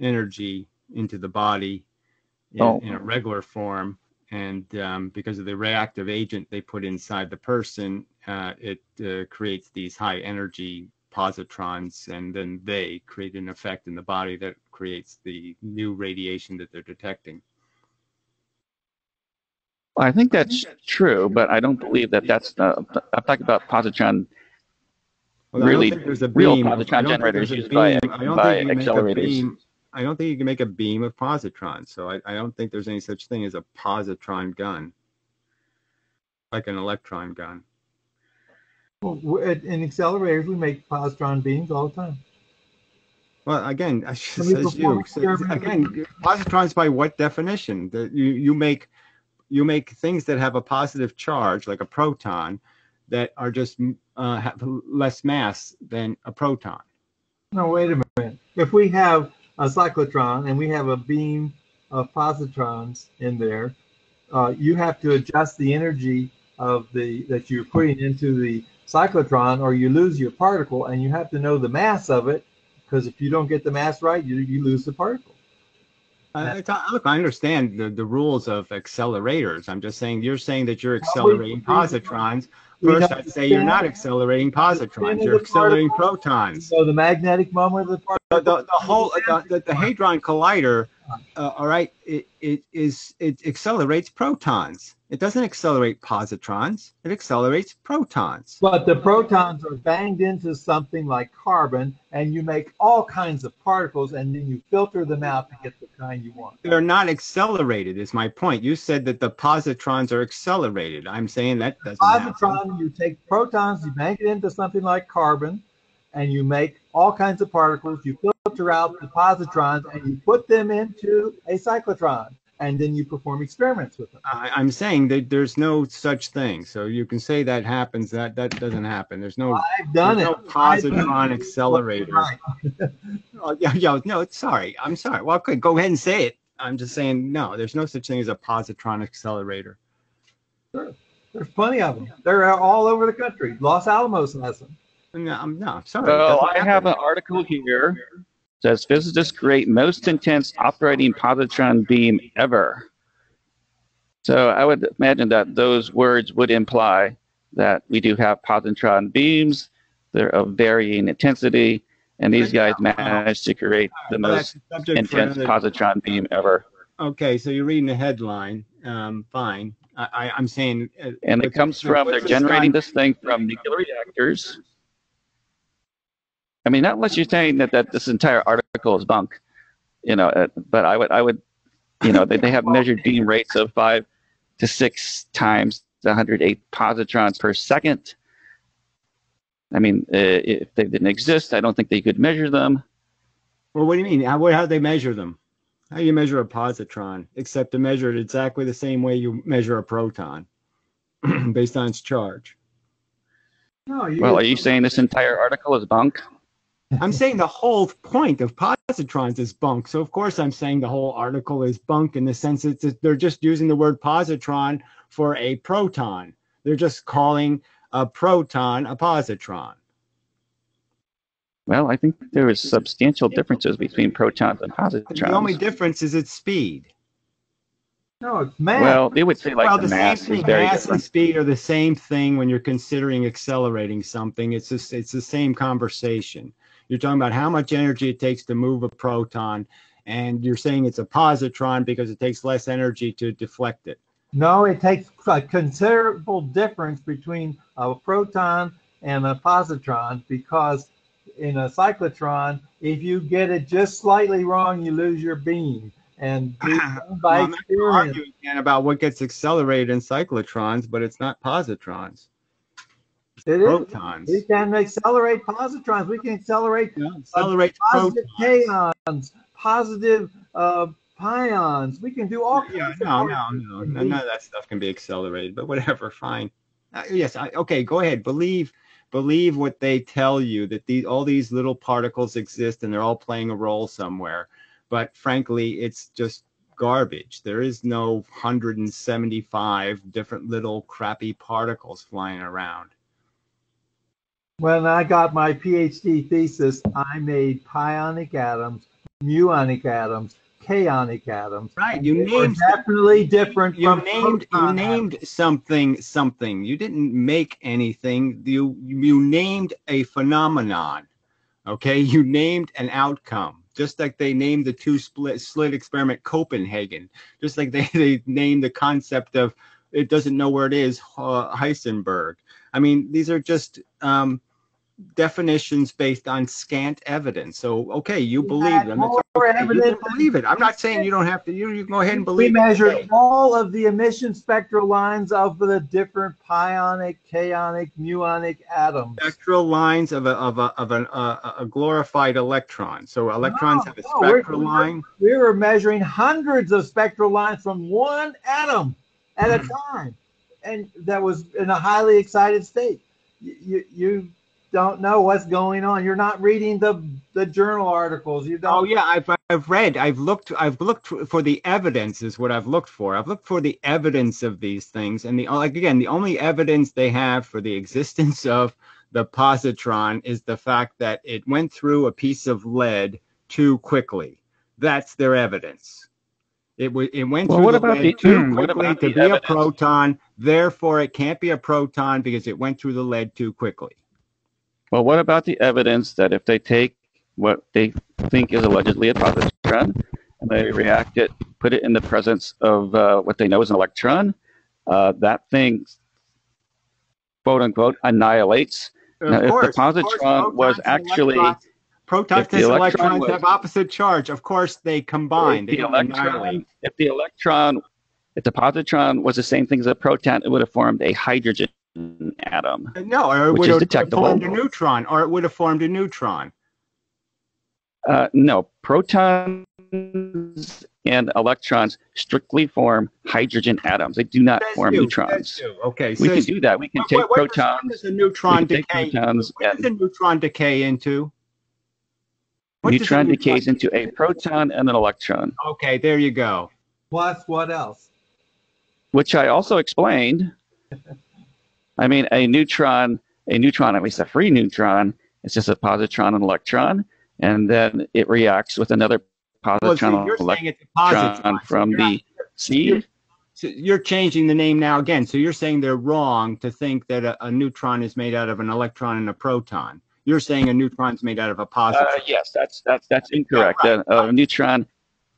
energy into the body in, oh. in a regular form, and um, because of the reactive agent they put inside the person, uh, it uh, creates these high energy positrons, and then they create an effect in the body that creates the new radiation that they're detecting. Well, I think that's true, but I don't believe that that's. Uh, I'm talking about positron. Well, really, there's a real beam of- positron generators used by I don't by think you can make a accelerators. beam- I don't think you can make a beam of positrons, so I, I don't think there's any such thing as a positron gun, like an electron gun. Well, at- In accelerators, we make positron beams all the time. Well, again, I should says you. So, again, positrons by what definition? That you you make you make things that have a positive charge, like a proton, that are just uh, have less mass than a proton. No, wait a minute. If we have a cyclotron and we have a beam of positrons in there, uh, you have to adjust the energy of the that you're putting into the cyclotron, or you lose your particle, and you have to know the mass of it, because if you don't get the mass right, you you lose the particle. Uh, look, I understand the, the rules of accelerators. I'm just saying you're saying that you're accelerating positrons. First, I'd say you're not accelerating positrons. You're accelerating protons. So the magnetic moment of the particle. the, the, the whole the, the, the hadron collider uh, all right it, it is it accelerates protons it doesn't accelerate positrons it accelerates protons But the protons are banged into something like carbon, and you make all kinds of particles, and then you filter them out to get the kind you want. they're not accelerated is my point you said that the positrons are accelerated i'm saying that doesn't happen. Positron, you take protons, you bank it into something like carbon, and you make all kinds of particles. You filter out the positrons, and you put them into a cyclotron, and then you perform experiments with them. I, i'm saying that there's no such thing so you can say that happens that that doesn't happen there's no I've done it. no positron accelerator Right. Oh, yeah, yeah, no, sorry. I'm sorry. Well, okay, go ahead and say it. I'm just saying, no, there's no such thing as a positron accelerator. Sure. There's plenty of them. They're all over the country. Los Alamos has them. No, I'm no, sorry. Well, I doesn't have an happen. article here. Says physicists create most intense operating positron beam ever. So I would imagine that those words would imply that we do have positron beams. They're of varying intensity, and these guys managed to create the most that's a subject for intense positron beam ever. Okay, so you're reading the headline. Um, fine. I, I, I'm saying. Uh, And it comes from, they're the generating this thing from nuclear reactors. I mean, not unless you're saying that, that this entire article is bunk, you know, uh, but I would, I would, you know, they, they have measured beam rates of five to six times the 108 positrons per second. I mean, uh, if they didn't exist, I don't think they could measure them. Well, what do you mean? How, how do they measure them? How do you measure a positron? Except to measure it exactly the same way you measure a proton, based on its charge. No, you, Well, are you saying this entire article is bunk? I'm saying the whole point of positrons is bunk. So of course I'm saying the whole article is bunk in the sense that they're just using the word positron for a proton. They're just calling a proton a positron. Well, I think there is substantial differences between protons and positrons. The only difference is its speed. no, it's math. Well, they would say like well, the the, same mass is thing. very Mass and speed are the same thing when you're considering accelerating something. It's just, it's the same conversation. You're talking about how much energy it takes to move a proton, and you're saying it's a positron because it takes less energy to deflect it. No, it takes a considerable difference between a proton and a positron because in a cyclotron, if you get it just slightly wrong, you lose your beam. And by Well, I'm not experience, argue again about what gets accelerated in cyclotrons, but it's not positrons, it is. protons. We can accelerate positrons. We can accelerate Yeah, accelerate positive protons. kaons, positive uh, pions. We can do all kinds Yeah, of no, no, no, no, none of that stuff can be accelerated. But whatever, fine. Uh, yes, I, okay. Go ahead. Believe, believe what they tell you that these all these little particles exist and they're all playing a role somewhere. But frankly, it's just garbage. There is no 175 different little crappy particles flying around. When I got my PhD thesis, I made pionic atoms, muonic atoms, kaonic atoms. Right. You They named definitely different you named you named something something. You didn't make anything. You you named a phenomenon. Okay, you named an outcome. Just like they named the two split slit experiment Copenhagen. Just like they, they named the concept of it doesn't know where it is uh, Heisenberg. I mean, these are just um, definitions based on scant evidence. So okay, you We believe them. It's okay. You can believe it. I'm not saying you don't have to. You you can go ahead and believe it. measured Okay. all of the emission spectral lines of the different pionic, kaonic, muonic atoms. spectral lines of a of a of an, uh, a glorified electron. So electrons No, have a no, spectral we're- line. We were measuring hundreds of spectral lines from one atom at a Mm-hmm. time, and that was in a highly excited state. You, you, you don't know what's going on. You're not reading the the journal articles. You don't. Oh yeah, I've I've read, I've looked, I've looked for the evidence is what I've looked for. I've looked for the evidence of these things, and the like again, the only evidence they have for the existence of the positron is the fact that it went through a piece of lead too quickly. That's their evidence. It w- it went Well, through what the about lead the- too quickly to the be a proton. Therefore, it can't be a proton because it went through the lead too quickly. Well, what about the evidence that if they take what they think is allegedly a positron and they react it, put it in the presence of uh, what they know is an electron, uh, that thing, quote unquote, annihilates. Now, if the course, course, positron was actually- electrons- protons and electron electrons was- have opposite charge. Of course, they combine. If They the electron, if the electron, if the positron was the same thing as a proton, it would have formed a hydrogen atom. No, or it would have formed a neutron, or it would have formed a neutron. Uh, no, protons and electrons strictly form hydrogen atoms. They do not Says form you, neutrons. says you. Okay, We can do that. We can what- take what- what does- what protons. does a neutron decay? protons What does a neutron decay into? What does a neutron neutron decays into a proton and an electron, Okay, there you go. Plus, what else? which I also explained. I mean, a neutron, a neutron, at least a free neutron, is just a positron and electron, and then it reacts with another Well, positron you're and saying it's a electron positron. from not- the seed. So you're changing the name now again. So you're saying they're wrong to think that a, a neutron is made out of an electron and a proton. You're saying a neutron is made out of a positron. Uh, yes, that's that's that's incorrect. right, a, a neutron,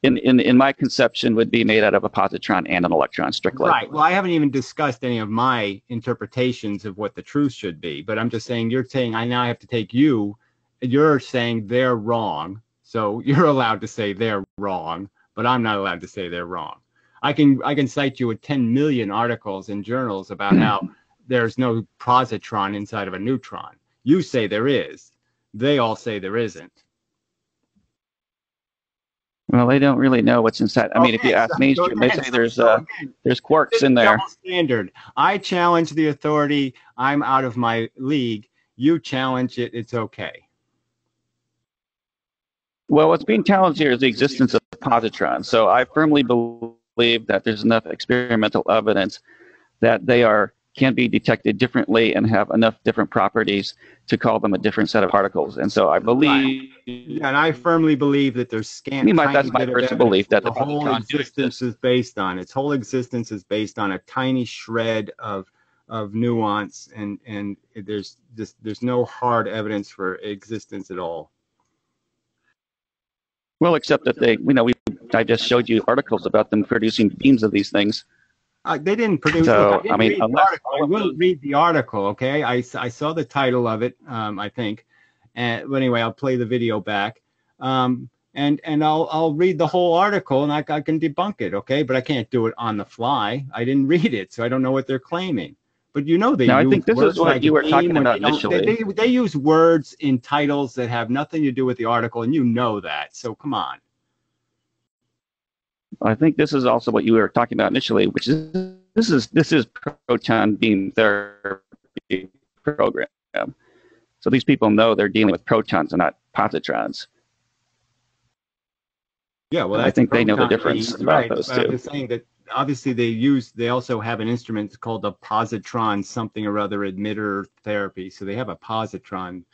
in, in in my conception, would be made out of a positron and an electron strictly. Right. Well, I haven't even discussed any of my interpretations of what the truth should be, but I'm just saying you're saying I now have to take you. You're saying they're wrong, so you're allowed to say they're wrong, but I'm not allowed to say they're wrong. I can I can cite you with 10 million articles in journals about how mm-hmm. there's no positron inside of a neutron. You say there is. They all say there isn't. Well, they don't really know what's inside. I mean, if you ask so- so they say there's uh, there's quarks It's in there. standard. I challenge the authority. I'm out of my league. You challenge it. It's okay. Well, what's being challenged here is the existence of positrons. So I firmly believe that there's enough experimental evidence that they are can be detected differently and have enough different properties to call them a different set of particles. And so I believe Yeah, and I firmly believe that there's scant. I mean, my- that's my personal belief that the the whole existence is based on. Its whole existence is based on a tiny shred of of nuance, and and there's just there's no hard evidence for existence at all. well, except that they, you know, we I just showed you articles about them producing beams of these things. Uh, they didn't produce. So, look, didn't I mean, unless- article. I will read the article. Okay, I, I saw the title of it. Um, I think, and but anyway, I'll play the video back. Um, and and I'll I'll read the whole article and I, I can debunk it. Okay, but I can't do it on the fly. I didn't read it, so I don't know what they're claiming. But you know they. I think this is what like you were talking about don't- they- They, they use words in titles that have nothing to do with the article, and you know that. So come on. I think this is also what you were talking about initially, which is this is this is proton beam therapy program. So these people know they're dealing with protons and not positrons. Yeah, well, I think they know the difference about right, those I'm two. just saying that obviously they use they also have an instrument called a positron something or other emitter therapy. So they have a positron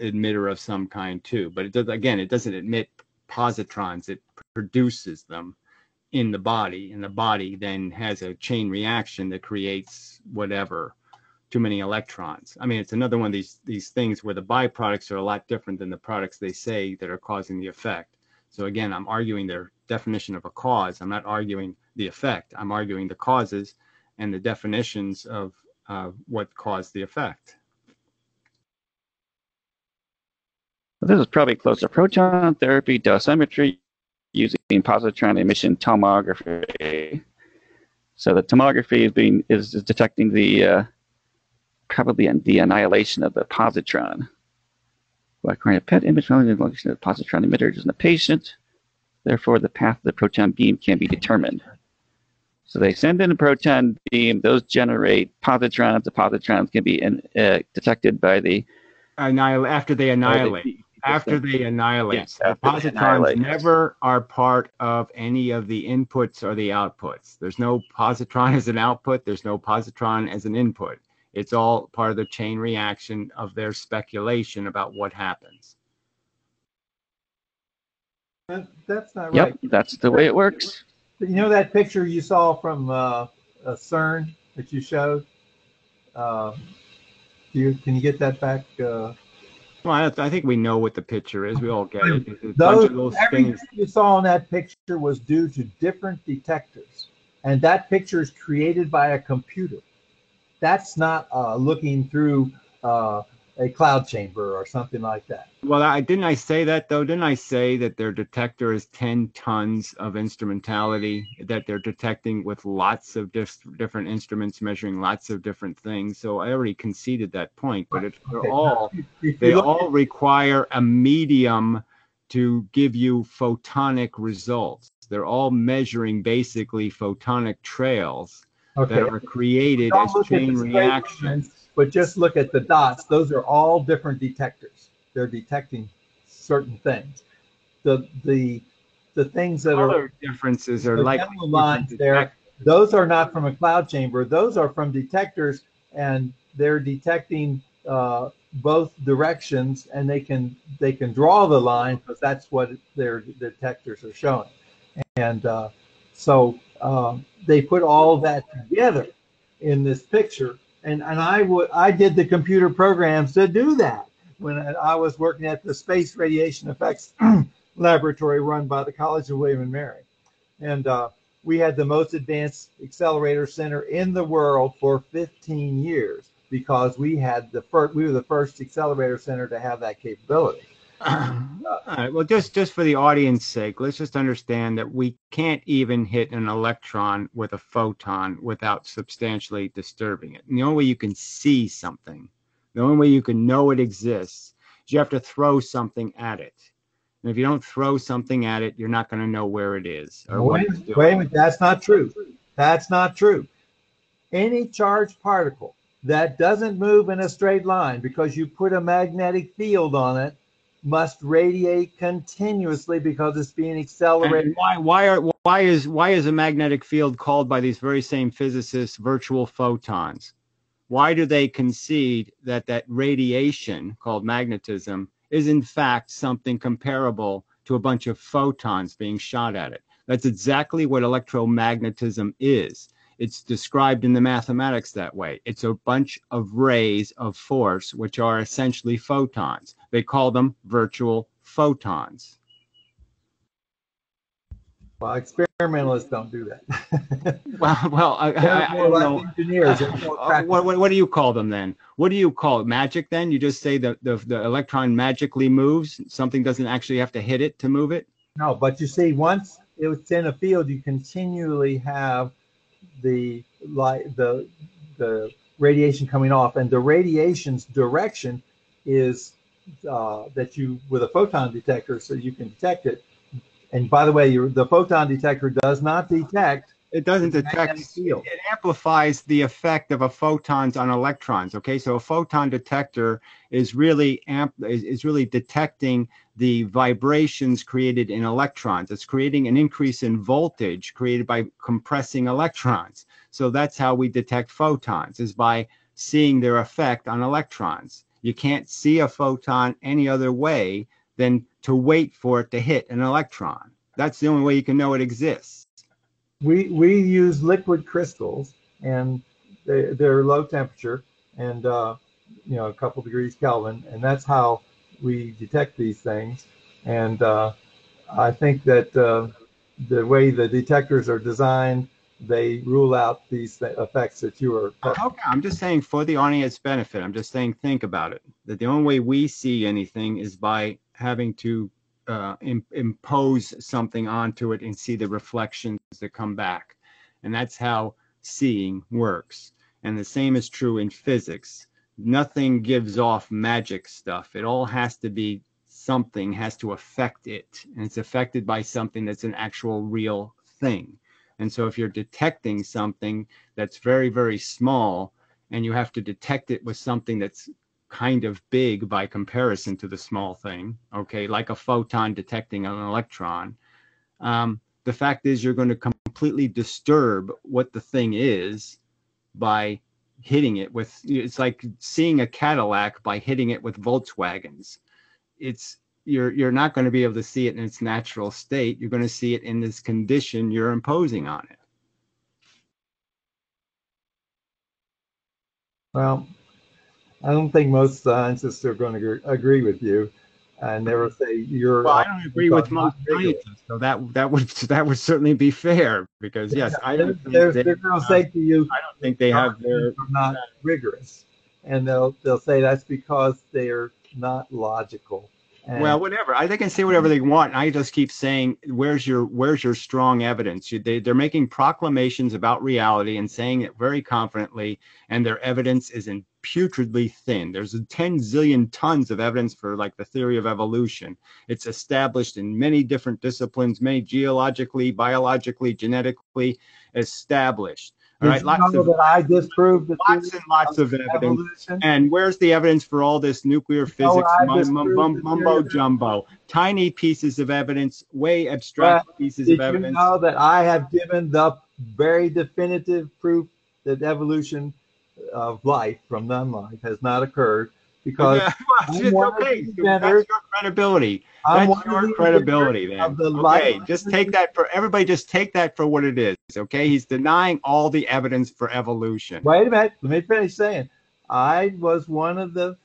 emitter of some kind too. But it does again, it doesn't emit positrons. It produces them in the body, and the body then has a chain reaction that creates whatever too many electrons. I mean, it's another one of these these things where the byproducts are a lot different than the products they say that are causing the effect. So again, I'm arguing their definition of a cause. I'm not arguing the effect. I'm arguing the causes and the definitions of uh, what caused the effect. This is probably closer. Proton therapy dosimetry using positron emission tomography. So the tomography is being is, is detecting the uh, probably the annihilation of the positron. By a PET image following the location of the positron emitters in the patient. Therefore, the path of the proton beam can be determined. So they send in a proton beam. Those generate positrons. The positrons can be in, uh, detected by the Annihil- after they annihilate after they annihilate. Yes, the positrons annihilate. never are part of any of the inputs or the outputs. There's no positron as an output, there's no positron as an input. It's all part of the chain reaction of their speculation about what happens. That, that's not yep, right. Yep, that's the way it works. You know that picture you saw from uh, uh, CERN that you showed? Uh, you, can you get that back? Uh, well, I, I, think we know what the picture is. We all get it. It's those, those everything you saw in that picture was due to different detectors, and that picture is created by a computer. That's not uh, looking through uh, a cloud chamber or something like that. Well, I didn't I say that though? Didn't I say that their detector is 10 tons of instrumentality that they're detecting with lots of different instruments measuring lots of different things? So I already conceded that point, but it, they're okay. all they all require a medium to give you photonic results. They're all measuring basically photonic trails okay. that are created as chain reactions but just look at the dots. Those are all different detectors. They're detecting certain things. The the the things that Color are differences are like lines there. Those are not from a cloud chamber. Those are from detectors, and they're detecting uh, both directions, and they can they can draw the line because that's what their detectors are showing. And uh, so um, they put all that together in this picture and and I would I did the computer programs to do that when I was working at the Space Radiation Effects Laboratory run by the College of William and Mary, and uh, we had the most advanced accelerator center in the world for 15 years because we had the first we were the first accelerator center to have that capability. All right. Well, just just for the audience sake, let's just understand that we can't even hit an electron with a photon without substantially disturbing it. And the only way you can see something, the only way you can know it exists, is you have to throw something at it. And if you don't throw something at it, you're not going to know where it is. Or wait, wait a minute. That's not true. That's not true. Any charged particle that doesn't move in a straight line because you put a magnetic field on it must radiate continuously because it's being accelerated. And why why are why is why is a magnetic field called by these very same physicists virtual photons? Why do they concede that that radiation called magnetism is in fact something comparable to a bunch of photons being shot at it? That's exactly what electromagnetism is. It's described in the mathematics that way. It's a bunch of rays of force, which are essentially photons. They call them virtual photons. Well, experimentalists don't do that. well, well, I, I, I don't know. Engineers. Uh, what, what, what do you call them then? What do you call it? Magic then? You just say the, the, the electron magically moves? Something doesn't actually have to hit it to move it? No, but you see, once it's in a field, you continually have the light the the radiation coming off and the radiation's direction is uh, that you with a photon detector so you can detect it. And by the way your the photon detector does not detect it doesn't detect it amplifies the effect of a photons on electrons okay? So a photon detector is really amp is, is really detecting the vibrations created in electrons. It's creating an increase in voltage created by compressing electrons. So that's how we detect photons is by seeing their effect on electrons you can't see a photon any other way than to wait for it to hit an electron. That's the only way you can know it exists. We we use liquid crystals, and they, they're low temperature, and uh, you know a couple degrees Kelvin, and that's how we detect these things. And uh, I think that uh, the way the detectors are designed, they rule out these effects that you are. Okay, I'm just saying for the audience benefit. I'm just saying think about it. That the only way we see anything is by having to uh, Im- impose something onto it and see the reflections that come back, and that's how seeing works. And the same is true in physics. Nothing gives off magic stuff. It all has to be something has to affect it, and it's affected by something that's an actual real thing. And so if you're detecting something that's very, very small, and you have to detect it with something that's kind of big by comparison to the small thing, okay, like a photon detecting an electron, um, the fact is you're going to completely disturb what the thing is by hitting it with it's like seeing a Cadillac by hitting it with Volkswagens. It's you're you're not going to be able to see it in its natural state. You're going to see it in this condition you're imposing on it. Well, I don't think most scientists are going to agree with you, and they will say you're. Well, I don't agree with most scientists, so that that would that would certainly be fair because yes, I don't. They're, they're, they're going to say to you, I don't think they have their not rigorous, and they'll they'll say that's because they're not logical. And well, whatever. I, they can say whatever they want. I just keep saying, "Where's your Where's your strong evidence?" You, they they're making proclamations about reality and saying it very confidently, and their evidence is in putridly thin. There's 10 zillion tons of evidence for like the theory of evolution. It's established in many different disciplines, many geologically, biologically, genetically established. All right, lots of, that I disproved lots and lots of, evidence. Evolution? And where's the evidence for all this nuclear physics mumbo jumbo? Tiny pieces of evidence, way abstract but pieces of evidence. Did you know that I have given the very definitive proof that evolution of life from non-life has not occurred? Because yeah, well, okay. that's your credibility. I'm that's your credibility, man. okay, just take that for everybody. Just take that for what it is. Okay, he's denying all the evidence for evolution. Wait a minute. Let me finish saying. I was one of the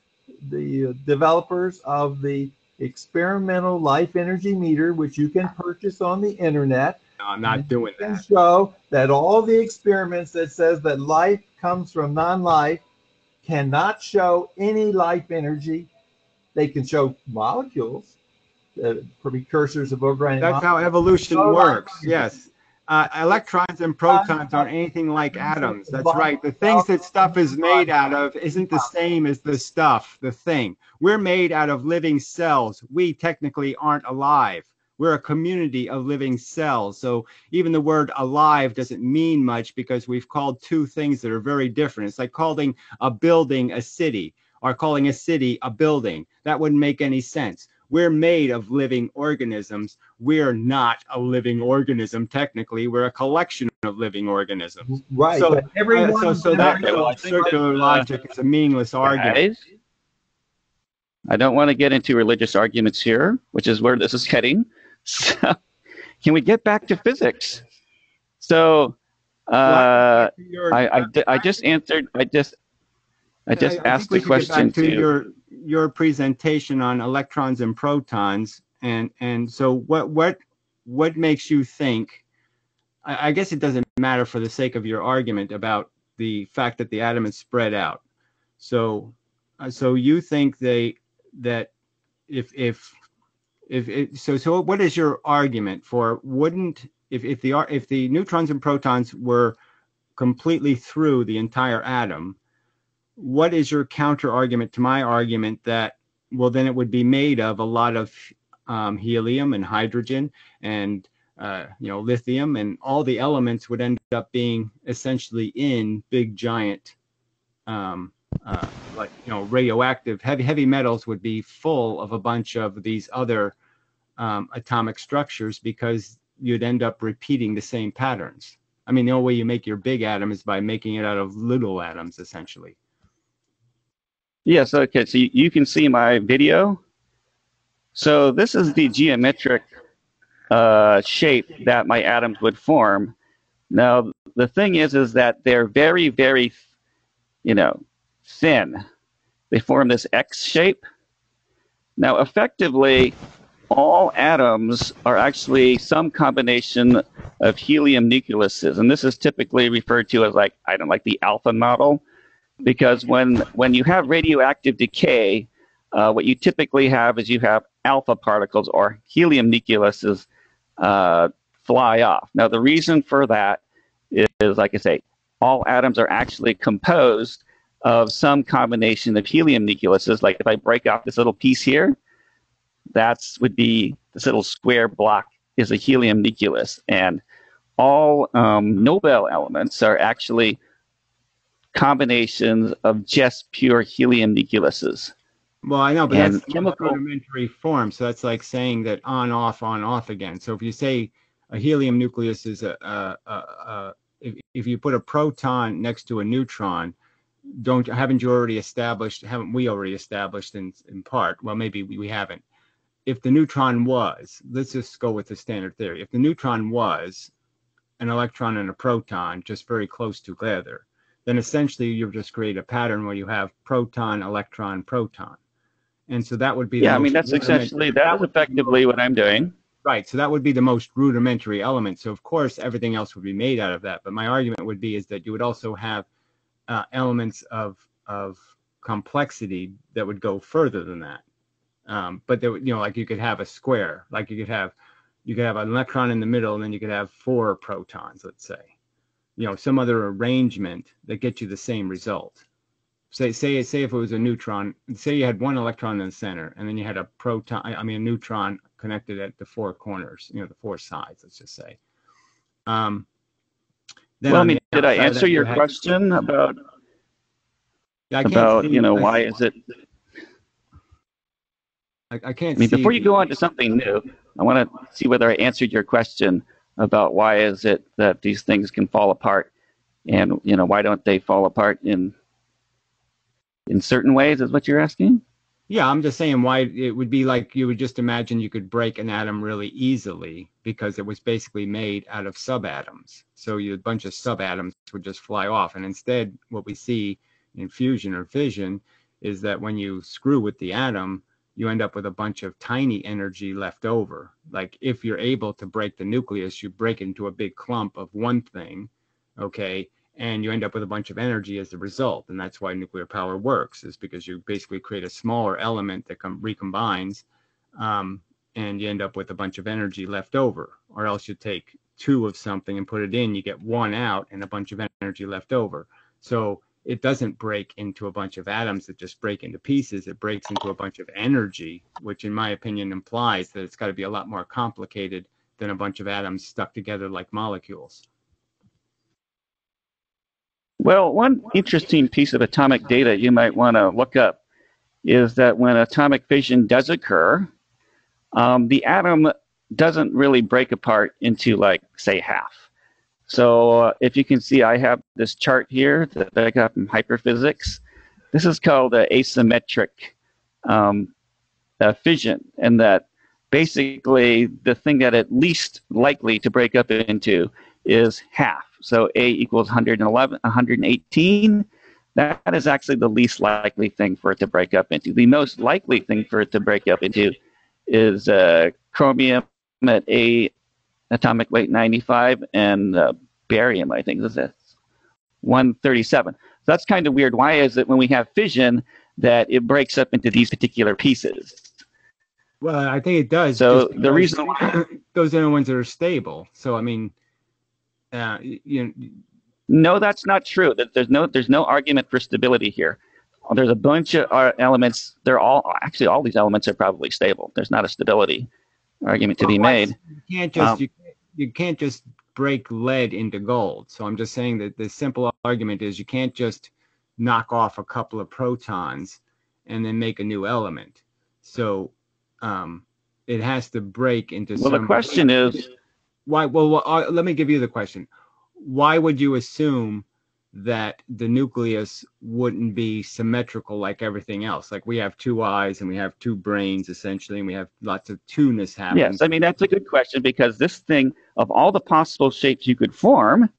the developers of the experimental life energy meter, which you can purchase on the internet. No, I'm not doing that. Show that all the experiments that says that life comes from non-life cannot show any life energy. They can show molecules, uh, precursors of organic. That's how evolution works. Yes. Uh, electrons and protons aren't anything like atoms. That's right. The things that stuff is made out of isn't the same as the stuff, the thing. We're made out of living cells. We technically aren't alive we're a community of living cells. So even the word alive doesn't mean much because we've called two things that are very different. It's like calling a building a city or calling a city a building. That wouldn't make any sense. We're made of living organisms. We're not a living organism technically. We're a collection of living organisms. Right. So, everyone, uh, so, so that circular logic is a meaningless argument. I don't want to get into religious arguments here, which is where this is heading. So, can we get back to physics? So, uh, I, I, I just answered. I just I just I, asked the question to, to your your presentation on electrons and protons, and and so what what what makes you think? I, I guess it doesn't matter for the sake of your argument about the fact that the atom is spread out. So, uh, so you think they that if if if it, so so what is your argument for wouldn't if if the if the neutrons and protons were completely through the entire atom what is your counter argument to my argument that well then it would be made of a lot of um, helium and hydrogen and uh, you know lithium and all the elements would end up being essentially in big giant um, uh, like you know radioactive heavy heavy metals would be full of a bunch of these other um, atomic structures because you'd end up repeating the same patterns. I mean, the only way you make your big atom is by making it out of little atoms, essentially. Yes. Okay. So you, can see my video. So this is the geometric uh, shape that my atoms would form. Now the thing is, is that they're very, very, you know, thin. They form this X shape. Now, effectively, all atoms are actually some combination of helium nucleuses, and this is typically referred to as like I don't like the alpha model, because when when you have radioactive decay, uh, what you typically have is you have alpha particles or helium nucleuses uh, fly off. Now, the reason for that is, like I say, all atoms are actually composed of some combination of helium nucleuses. Like if I break off this little piece here, that's would be this little square block is a helium nucleus, and all um, noble elements are actually combinations of just pure helium nucleuses. Well, I know, but and that's chemical rudimentary form. So that's like saying that on, off, on, off again. So if you say a helium nucleus is a, a, a, a if, if you put a proton next to a neutron, don't haven't you already established? Haven't we already established in in part? Well, maybe we, we haven't. If the neutron was, let's just go with the standard theory. If the neutron was an electron and a proton just very close together, then essentially you've just created a pattern where you have proton, electron, proton. And so that would be yeah. I mean, that's essentially that's effectively what I'm doing. Right. So that would be the most rudimentary element. So of course everything else would be made out of that. But my argument would be is that you would also have uh, elements of of complexity that would go further than that. Um, but there, you know, like you could have a square, like you could have you could have an electron in the middle, and then you could have four protons, let's say. You know, some other arrangement that gets you the same result say say say if it was a neutron, say you had one electron in the center, and then you had a proton, I mean a neutron connected at the four corners, you know, the four sides, let's just say. Um, well, I mean, did I answer your question about yeah, about you know why is it? I, I can't. I mean, before you go on to something new, I want to see whether I answered your question about why is it that these things can fall apart, and you know why don't they fall apart in in certain ways is what you're asking yeah i'm just saying why it would be like you would just imagine you could break an atom really easily because it was basically made out of subatoms. So you, a bunch of subatoms would just fly off. And instead what we see in fusion or fission is that when you screw with the atom you end up with a bunch of tiny energy left over. Like if you're able to break the nucleus you break into a big clump of one thing okay and you end up with a bunch of energy as the result. And that's why nuclear power works, is because you basically create a smaller element that com- recombines, um, and you end up with a bunch of energy left over. Or else you take two of something and put it in, you get one out and a bunch of energy left over. So it doesn't break into a bunch of atoms that just break into pieces. It breaks into a bunch of energy, which in my opinion implies that it's got to be a lot more complicated than a bunch of atoms stuck together like molecules. Well, one interesting piece of atomic data you might want to look up is that when atomic fission does occur, um, the atom doesn't really break apart into, like, say, half. So uh, if you can see, I have this chart here that I got from hyperphysics. This is called asymmetric um, uh, fission, and that basically the thing that at least likely to break up into is half. So A equals 111, 118. That is actually the least likely thing for it to break up into. The most likely thing for it to break up into is uh, chromium at A atomic weight 95 and uh, barium, I think, is 137. So that's kind of weird. Why is it when we have fission that it breaks up into these particular pieces? Well, I think it does. So the reason why those are the ones that are stable. So I mean, uh, you know, no, that's not true. There's no there's no argument for stability here. There's a bunch of uh, elements. They're all actually all these elements are probably stable. There's not a stability argument to be made. You can't just um, you, you can't just break lead into gold. So I'm just saying that the simple argument is you can't just knock off a couple of protons and then make a new element. So um, it has to break into. Well, the question is why? Well, uh, let me give you the question. Why would you assume that the nucleus wouldn't be symmetrical like everything else. Like we have two eyes and we have two brains essentially, and we have lots of two-ness happening. Yes, I mean that's a good question because this thing of all the possible shapes you could form,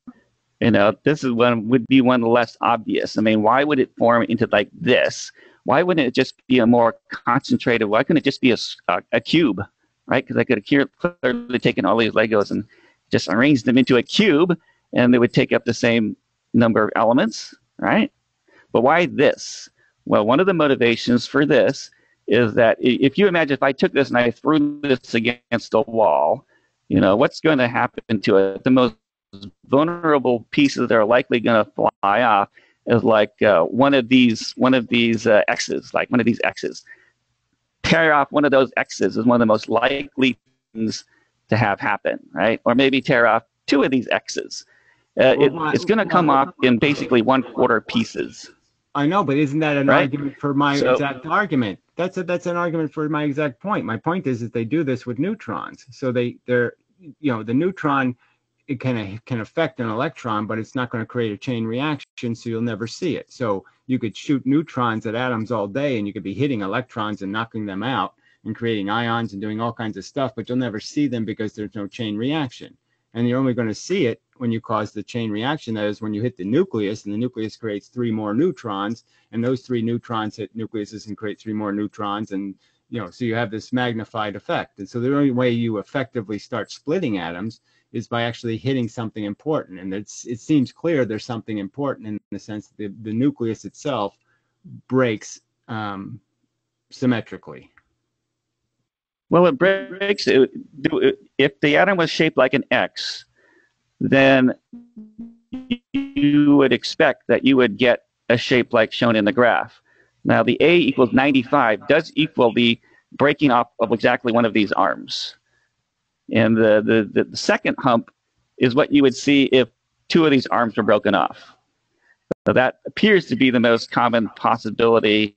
you know, this is one would be one of the less obvious. I mean, why would it form into like this? Why wouldn't it just be a more concentrated? Why couldn't it just be a, a, a cube, right? Because I could have clearly taken all these Legos and just arranged them into a cube, and they would take up the same number of elements, right? But why this? Well, one of the motivations for this is that if you imagine if I took this and I threw this against a wall, you know, what's going to happen to it? The most vulnerable pieces that are likely going to fly off is like uh, one of these one of these uh, X's, like one of these X's. Tear off one of those X's is one of the most likely things to have happen, right? Or maybe tear off two of these X's. Uh, it, it's going to come off in basically one quarter pieces. I know, but isn't that an right? argument for my so, exact argument? That's a, that's an argument for my exact point. My point is that they do this with neutrons. So they they're you know the neutron it can can affect an electron, but it's not going to create a chain reaction, so you'll never see it. So you could shoot neutrons at atoms all day, and you could be hitting electrons and knocking them out and creating ions and doing all kinds of stuff, but you'll never see them because there's no chain reaction. And you're only going to see it when you cause the chain reaction. That is when you hit the nucleus, and the nucleus creates three more neutrons, and those three neutrons hit nucleuses and create three more neutrons, and you know, so you have this magnified effect. And so the only way you effectively start splitting atoms is by actually hitting something important. And it seems clear there's something important in the sense that the, the nucleus itself breaks um, symmetrically. Well, it breaks. If the atom was shaped like an X, then you would expect that you would get a shape like shown in the graph. Now, the A equals 95 does equal the breaking off of exactly one of these arms. And the, the, the second hump is what you would see if two of these arms were broken off. So that appears to be the most common possibility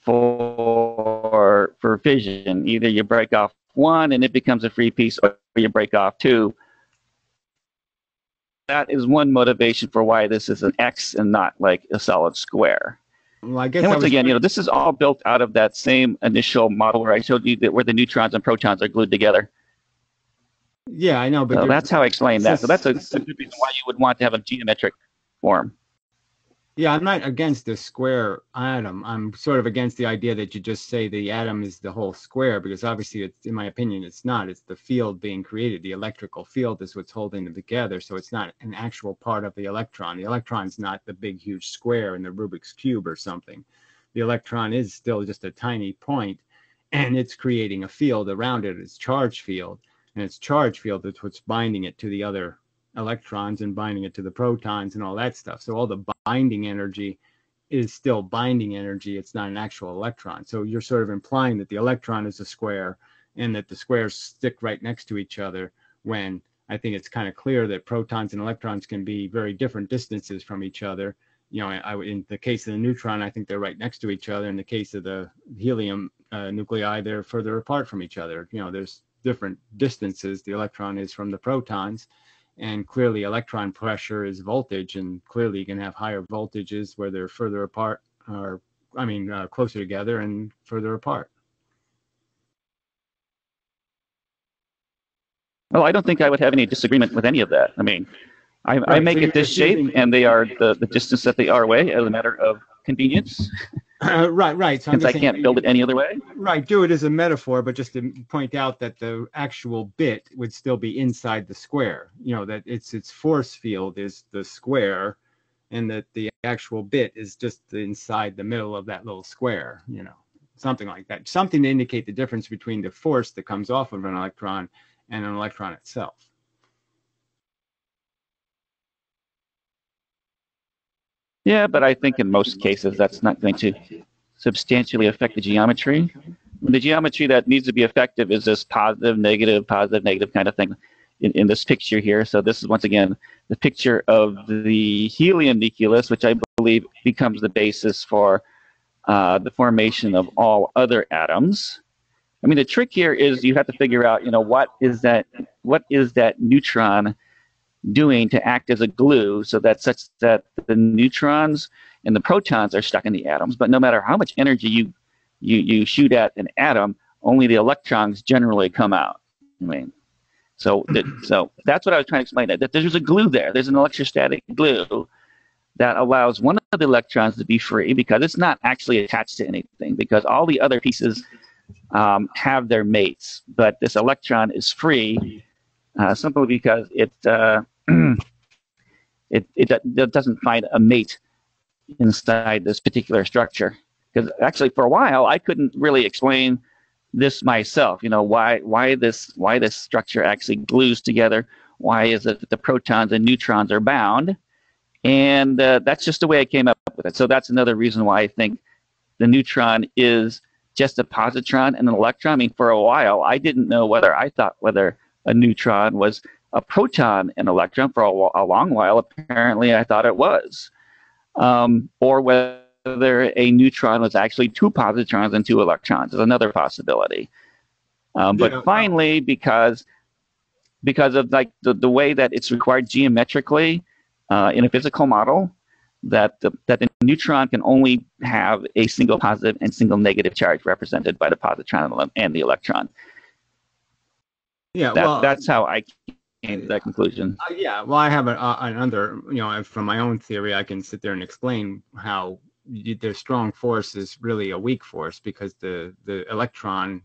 for for fission. Either you break off one and it becomes a free piece, or you break off two. That is one motivation for why this is an X and not like a solid square. Well, I guess and once again, you know, this is all built out of that same initial model where I showed you that where the neutrons and protons are glued together. Yeah, I know, but so that's how I explain that. So that's a, reason why you would want to have a geometric form. Yeah, I'm not against the square atom. I'm sort of against the idea that you just say the atom is the whole square because obviously, it's, in my opinion, it's not. It's the field being created. The electrical field is what's holding them together. So it's not an actual part of the electron. The electron's not the big, huge square in the Rubik's cube or something. The electron is still just a tiny point, and it's creating a field around it. It's charge field, and its charge field that's what's binding it to the other electrons and binding it to the protons and all that stuff. So all the binding energy is still binding energy. It's not an actual electron. So you're sort of implying that the electron is a square and that the squares stick right next to each other when I think it's kind of clear that protons and electrons can be very different distances from each other. You know, I, in the case of the neutron, I think they're right next to each other. In the case of the helium uh, nuclei, they're further apart from each other. You know, there's different distances the electron is from the protons and clearly electron pressure is voltage and clearly you can have higher voltages where they're further apart or i mean uh, closer together and further apart. Well i don't think i would have any disagreement with any of that. I mean i, right, I make so it this shape and they are the, the distance that they are away as a matter of convenience Uh, right, right. So Since I can't build it any other way. Right, do it as a metaphor, but just to point out that the actual bit would still be inside the square. You know that its its force field is the square, and that the actual bit is just inside the middle of that little square. You know, something like that. Something to indicate the difference between the force that comes off of an electron and an electron itself. Yeah, but I think in most cases that's not going to substantially affect the geometry. The geometry that needs to be effective is this positive, negative, positive, negative kind of thing in, in this picture here. So this is once again the picture of the helium nucleus, which I believe becomes the basis for uh, the formation of all other atoms. I mean, the trick here is you have to figure out, you know, what is that, what is that neutron doing to act as a glue so that such that the neutrons and the protons are stuck in the atoms. But no matter how much energy you you, you shoot at an atom, only the electrons generally come out. I mean, so that, so that's what I was trying to explain. That, that there's a glue there. There's an electrostatic glue that allows one of the electrons to be free because it's not actually attached to anything because all the other pieces um, have their mates, but this electron is free uh, simply because it, uh, it, it it doesn't find a mate inside this particular structure. Because actually, for a while, I couldn't really explain this myself. You know why why this why this structure actually glues together. Why is it that the protons and neutrons are bound? And uh, that's just the way I came up with it. So that's another reason why I think the neutron is just a positron and an electron. I mean, for a while, I didn't know whether I thought whether a neutron was a proton and electron. For a, a long while, apparently, I thought it was, um, or whether a neutron was actually two positrons and two electrons is another possibility. Um, but yeah. finally, because because of like the, the way that it's required geometrically uh, in a physical model, that the, that the neutron can only have a single positive and single negative charge represented by the positron and the electron. Yeah, that, well, that's how I came to that conclusion. Uh, yeah, well, I have a, uh, another, you know, from my own theory, I can sit there and explain how the strong force is really a weak force because the the electron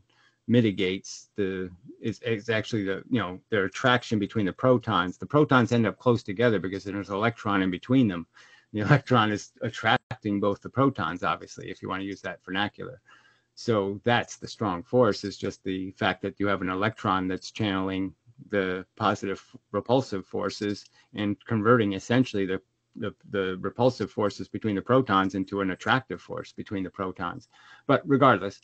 mitigates the is, is actually the you know their attraction between the protons the protons end up close together because there's an electron in between them the electron is attracting both the protons, obviously, if you want to use that vernacular. So that's the strong force, is just the fact that you have an electron that's channeling the positive repulsive forces and converting essentially the, the, the repulsive forces between the protons into an attractive force between the protons. But regardless,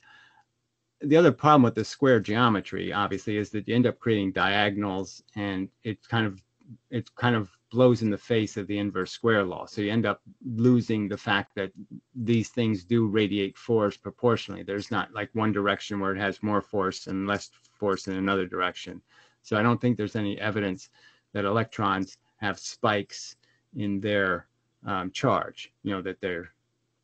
the other problem with the square geometry, obviously, is that you end up creating diagonals and it's kind of it's kind of blows in the face of the inverse square law. So you end up losing the fact that these things do radiate force proportionally. There's not like one direction where it has more force and less force in another direction. So I don't think there's any evidence that electrons have spikes in their um, charge, you know, that they're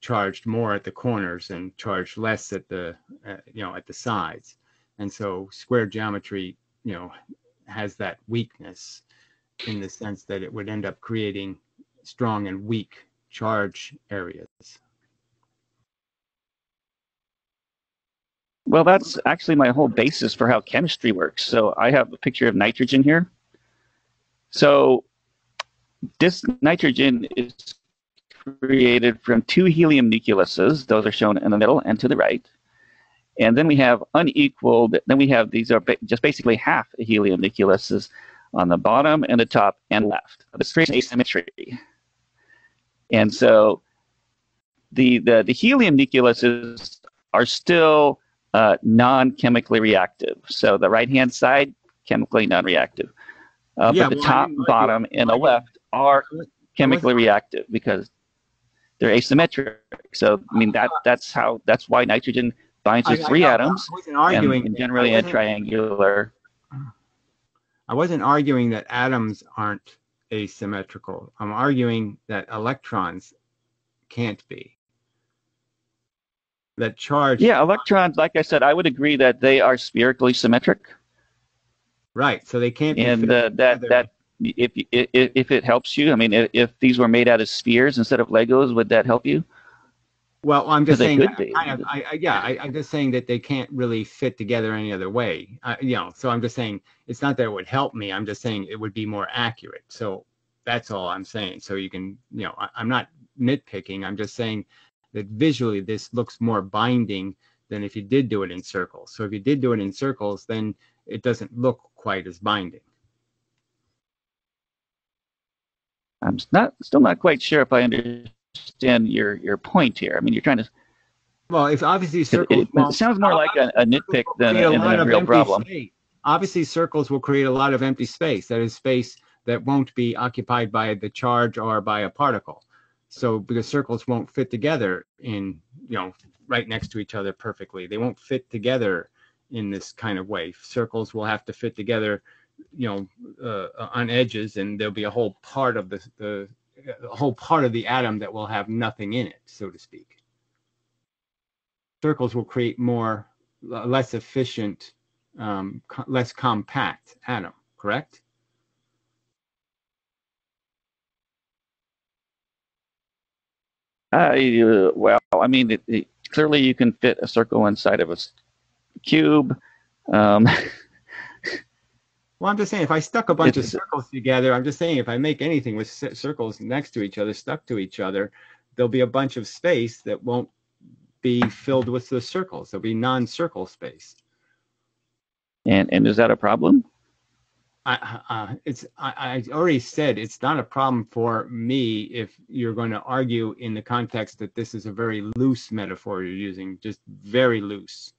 charged more at the corners and charged less at the, uh, you know, at the sides. And so square geometry, you know, has that weakness in the sense that it would end up creating strong and weak charge areas. Well, that's actually my whole basis for how chemistry works. So I have a picture of nitrogen here. So this nitrogen is created from two helium nucleuses. Those are shown in the middle and to the right. And then we have unequaled, then we have these are just basically half helium nucleuses on the bottom and the top and left. This creates asymmetry. And so the, the, the helium nucleuses are still uh, non-chemically reactive. So the right-hand side, chemically non-reactive. Uh, yeah, but the well, top, bottom, and the left are chemically reactive because they're asymmetric. So I mean that that's how that's why nitrogen binds to three I, I, atoms and, and generally a triangular I wasn't arguing that atoms aren't asymmetrical. I'm arguing that electrons can't be. That charge. Yeah, electrons, like I said, I would agree that they are spherically symmetric. Right. So they can't. And uh, that that if, if if it helps you, I mean, if, if these were made out of spheres instead of Legos, would that help you? Well, I'm just saying, kind of, I, I, yeah, I, am just saying that they can't really fit together any other way. Uh, you know, so I'm just saying it's not that it would help me. I'm just saying it would be more accurate. So that's all I'm saying. So you can, you know, I, I'm not nitpicking. I'm just saying that visually this looks more binding than if you did do it in circles. So if you did do it in circles, then it doesn't look quite as binding. I'm not still not quite sure if I understand understand your your point here. I mean, you're trying to. Well, it's obviously circles. It, it, it sounds more like a, a nitpick than a, a, a real problem. Space. Obviously, circles will create a lot of empty space. That is space that won't be occupied by the charge or by a particle. So, because circles won't fit together in, you know, right next to each other perfectly, they won't fit together in this kind of way. Circles will have to fit together you know, uh, on edges, and there'll be a whole part of the the a whole part of the atom that will have nothing in it, so to speak. Circles will create more, less efficient, um, co- less compact atom, correct? Uh, well, I mean, it, it, clearly you can fit a circle inside of a cube. Um, Well, I'm just saying, if I stuck a bunch of circles together, I'm just saying, if I make anything with circles next to each other, stuck to each other, there'll be a bunch of space that won't be filled with the circles. There'll be non-circle space. And and is that a problem? I, uh, it's I, I already said it's not a problem for me if you're going to argue in the context that this is a very loose metaphor you're using, just very loose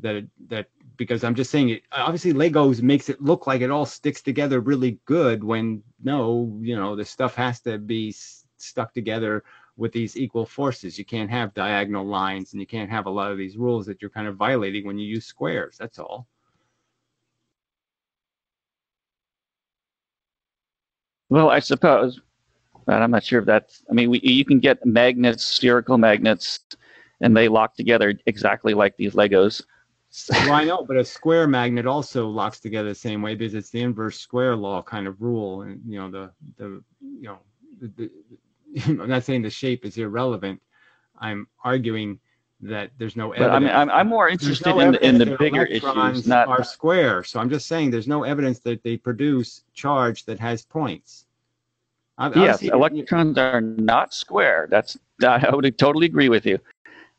that that because I'm just saying it obviously Legos makes it look like it all sticks together really good when no you know the stuff has to be stuck together with these equal forces. You can't have diagonal lines and you can't have a lot of these rules that you're kind of violating when you use squares that's all. Well I suppose but I'm not sure if that's I mean we, you can get magnets spherical magnets and they lock together exactly like these Legos well, I know, but a square magnet also locks together the same way because it's the inverse square law kind of rule, and you know the the you know the, the, I'm not saying the shape is irrelevant. I'm arguing that there's no evidence. But I mean, I'm, I'm more interested no in, the, in the bigger issues, not are square. So I'm just saying there's no evidence that they produce charge that has points. yes, electrons are not square. That's I would totally agree with you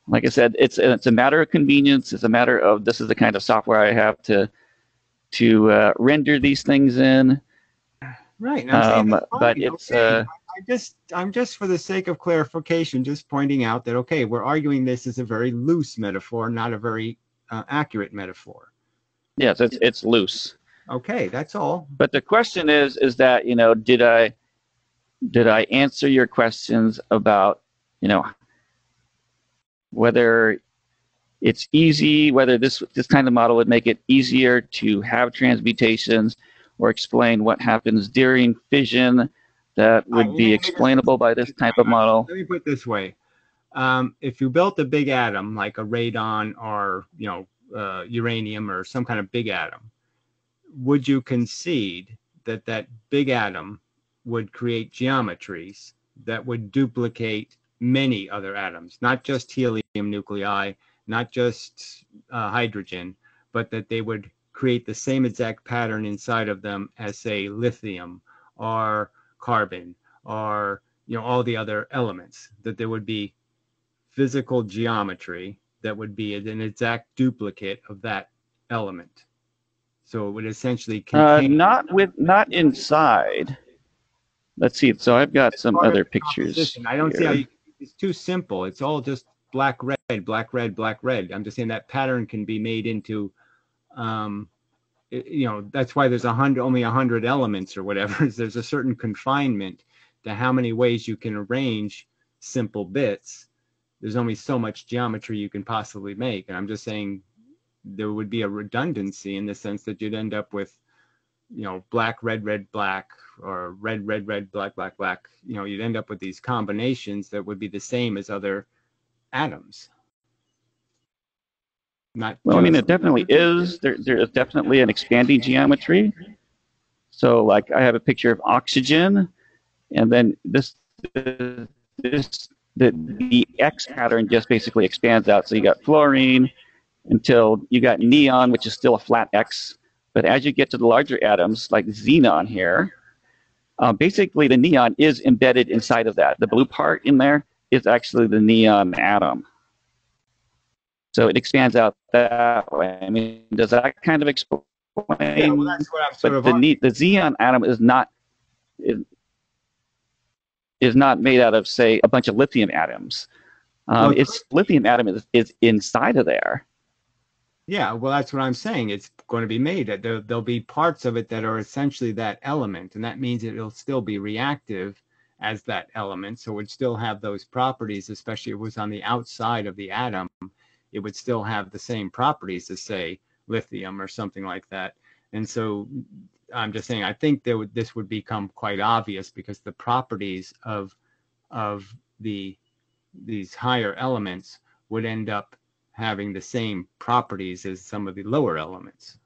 like I said, it's it's a matter of convenience. It's a matter of this is the kind of software I have to to uh, render these things in. Right. Um, but it's. Okay. Uh, I just I'm just for the sake of clarification, just pointing out that okay, we're arguing this is a very loose metaphor, not a very uh, accurate metaphor. Yes, it's it's loose. Okay, that's all. But the question is, is that you know, did I did I answer your questions about you know whether it's easy, whether this this kind of model would make it easier to have transmutations or explain what happens during fission that would be explainable by this type of model. Let me put it this way. Um, if you built a big atom like a radon or you know uh, uranium or some kind of big atom, would you concede that that big atom would create geometries that would duplicate many other atoms, not just helium nuclei, not just uh, hydrogen, but that they would create the same exact pattern inside of them as, say, lithium or carbon or you know all the other elements. That there would be physical geometry that would be an exact duplicate of that element. So it would essentially uh, not with not inside. Let's see. So I've got some other pictures. I don't here. see how you it's too simple. It's all just black, red, black, red, black, red. I'm just saying that pattern can be made into, um, you know, that's why there's a hundred, only a hundred elements or whatever. there's a certain confinement to how many ways you can arrange simple bits. There's only so much geometry you can possibly make. And I'm just saying there would be a redundancy in the sense that you'd end up with you know, black, red, red, black, or red, red, red, black, black, black, you know, you'd end up with these combinations that would be the same as other atoms. Not well, I mean, it definitely is. There, there is definitely an expanding geometry. So, like, I have a picture of oxygen, and then this, this, the, the X pattern just basically expands out. So you got fluorine until you got neon, which is still a flat X but as you get to the larger atoms, like xenon here, uh, basically the neon is embedded inside of that. The blue part in there is actually the neon atom. So it expands out that way. I mean, does that kind of explain? Yeah, well, that's what I'm sort but of the, ne- the xenon atom is not is, is not made out of, say, a bunch of lithium atoms. Um, well, its lithium atom is, is inside of there. Yeah, well, that's what I'm saying. It's going to be made. There, there'll be parts of it that are essentially that element, and that means it'll still be reactive as that element. So it would still have those properties, especially if it was on the outside of the atom. It would still have the same properties as, say, lithium or something like that. And so I'm just saying I think that would, this would become quite obvious because the properties of of the these higher elements would end up having the same properties as some of the lower elements.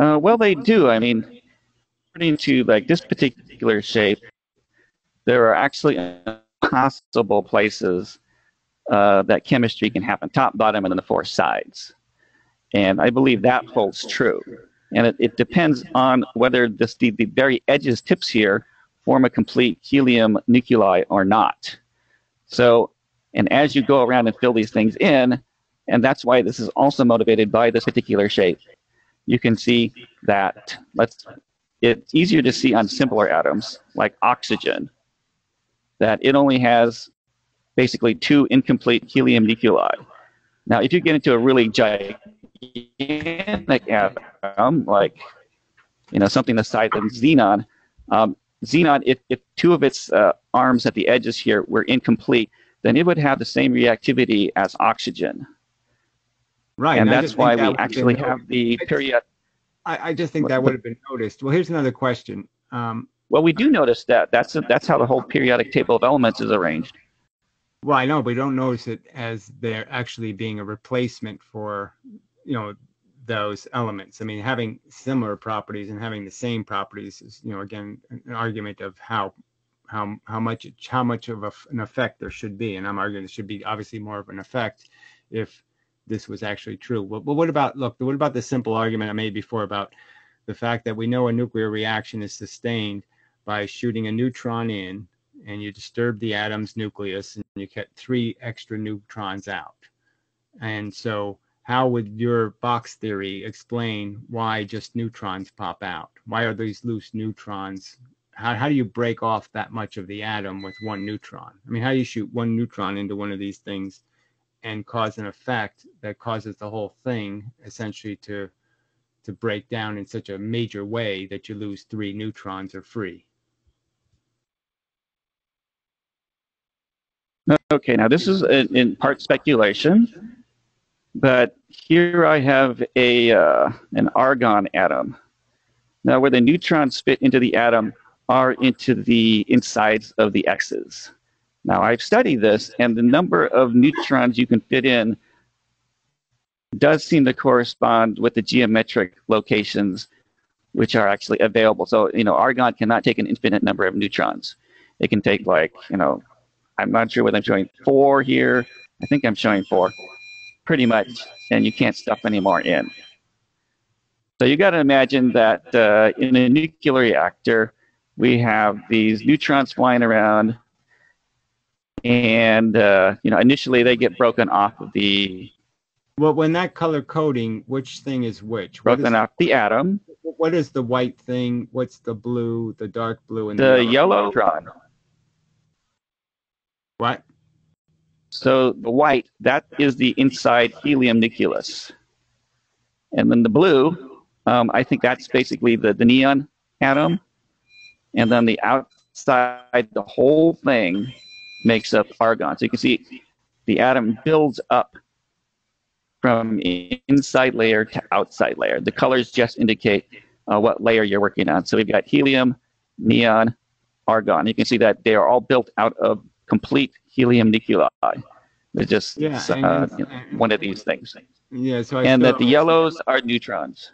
Uh, well, they do. I mean, according to like this particular shape, there are actually possible places uh, that chemistry can happen top, bottom, and then the four sides. And I believe that holds true. And it, it depends on whether this, the, the very edges tips here form a complete helium nuclei or not. So, and as you go around and fill these things in, and that's why this is also motivated by this particular shape, you can see that let's it's easier to see on simpler atoms like oxygen that it only has basically two incomplete helium nuclei. Now, if you get into a really gigantic atom, like you know something the size of xenon, um, xenon, if, if two of its uh, arms at the edges here were incomplete, then it would have the same reactivity as oxygen. Right, and, and that's why that we actually have the period. I, I just think that would have been noticed. Well, here's another question. Um, well, we do notice that. That's a, that's how the whole periodic table of elements is arranged. Well, I know, but we don't notice it as they're actually being a replacement for, you know, those elements. I mean, having similar properties and having the same properties is, you know, again, an argument of how how how much how much of a, an effect there should be. And I'm arguing there should be obviously more of an effect if this was actually true. But, but what about look? What about the simple argument I made before about the fact that we know a nuclear reaction is sustained by shooting a neutron in and you disturb the atom's nucleus and you get three extra neutrons out. And so how would your box theory explain why just neutrons pop out? Why are these loose neutrons? How, how do you break off that much of the atom with one neutron? I mean, how do you shoot one neutron into one of these things and cause an effect that causes the whole thing essentially to to break down in such a major way that you lose three neutrons or free? Okay, now this is in, in part speculation, but here I have a uh, an argon atom. Now, where the neutrons fit into the atom are into the insides of the X's. Now, I've studied this, and the number of neutrons you can fit in does seem to correspond with the geometric locations which are actually available. So, you know, argon cannot take an infinite number of neutrons. It can take like, you know, I'm not sure whether I'm showing four here. I think I'm showing four, pretty much, and you can't stuff any more in. So you got to imagine that uh, in a nuclear reactor, we have these neutrons flying around, and uh, you know initially they get broken off of the. Well, when that color coding, which thing is which? Broken off the atom. What is the white thing? What's the blue, the dark blue, and the, the yellow neutron? What? So the white, that is the inside helium nucleus. And then the blue, um, I think that's basically the, the neon atom. And then the outside, the whole thing makes up argon. So you can see the atom builds up from inside layer to outside layer. The colors just indicate uh, what layer you're working on. So we've got helium, neon, argon. You can see that they are all built out of complete helium nuclei. They're just yeah, uh, you know, one of these things. Yeah, so I and that the yellows are neutrons.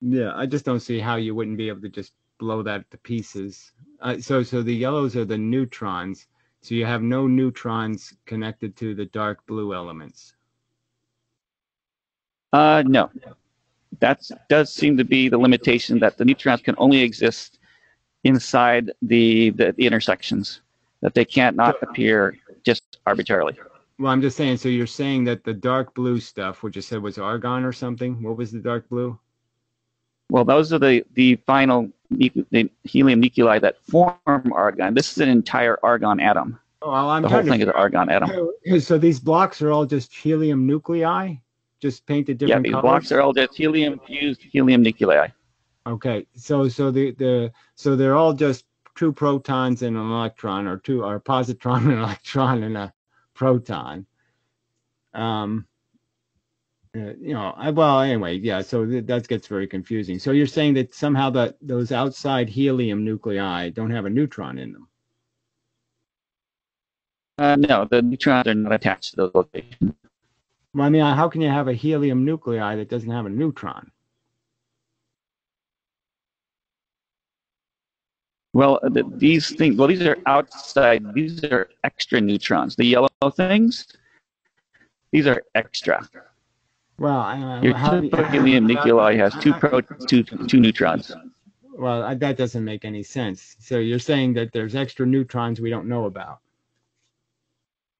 Yeah, I just don't see how you wouldn't be able to just blow that to pieces. Uh, so, so the yellows are the neutrons. So you have no neutrons connected to the dark blue elements. Uh, no, that does seem to be the limitation that the neutrons can only exist inside the, the, the intersections that they can't not appear just arbitrarily. Well, I'm just saying. So you're saying that the dark blue stuff, which you said was argon or something. What was the dark blue? Well, those are the the final the helium nuclei that form argon. This is an entire argon atom. Oh, well, I'm the whole thing is an argon atom. So these blocks are all just helium nuclei, just painted different. Yeah, these colors? blocks are all just helium fused helium nuclei. Okay, so so the the so they're all just two protons and an electron, or two or a positron and an electron and a proton. Um, Uh, you know, I, well, anyway, yeah. So th- that gets very confusing. So you're saying that somehow that those outside helium nuclei don't have a neutron in them. Uh, no, the neutrons are not attached to those locations. Well, I mean, how can you have a helium nuclei that doesn't have a neutron? Well, the, these things, well, these are outside, these are extra neutrons. The yellow things, these are extra. Well, uh, Your how do you- helium nuclei has two pro, two, two neutrons. Well, I- that doesn't make any sense. So you're saying that there's extra neutrons we don't know about.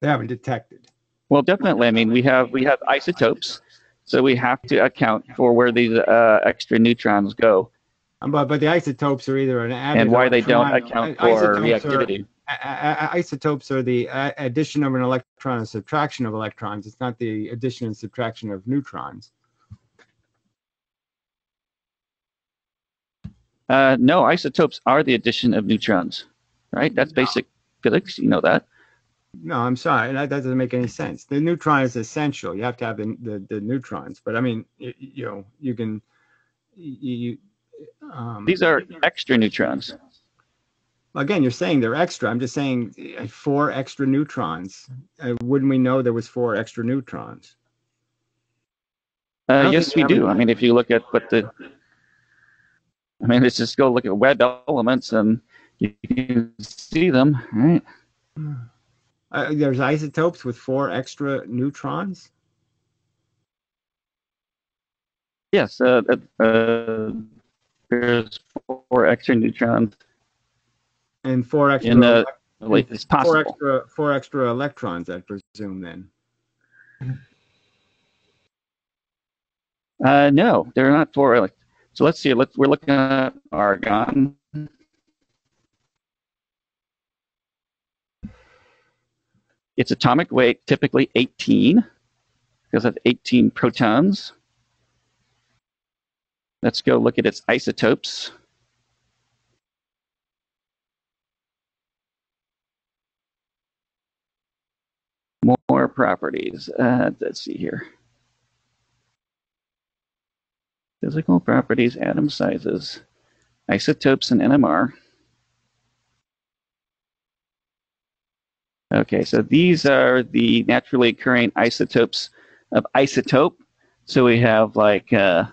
They haven't detected. Well, definitely. I mean, we have we have isotopes, so we have to account for where these uh, extra neutrons go Um, But, but the isotopes are either an added and why they don't account for isotopes are- isotopes are the addition of an electron and subtraction of electrons. It's not the addition and subtraction of neutrons. Uh, no, isotopes are the addition of neutrons, right? That's basic physics. You know that. No, I'm sorry. That, that doesn't make any sense. The neutron is essential. You have to have the, the, the neutrons. But I mean, you, you know, you can, you um, These are extra neutrons. Again, you're saying they're extra. I'm just saying uh, four extra neutrons. Uh, wouldn't we know there was four extra neutrons? Uh, yes, we we do. I mean, if you look at what the, I mean, let's just go look at WebElements and you can see them, right? Uh, there's isotopes with four extra neutrons. Yes, uh, uh, uh, there's four extra neutrons And four extra, the, like, it's four possible. extra, four extra electrons, I presume. Then Uh, no, they're not four. Like, so let's see. Let's we're looking at argon. Its atomic weight typically 18 because of 18 protons. Let's go look at its isotopes. More properties. Uh, let's see here. Physical properties, atom sizes, isotopes, and NMR. Okay, so these are the naturally occurring isotopes of isotope. So we have like uh,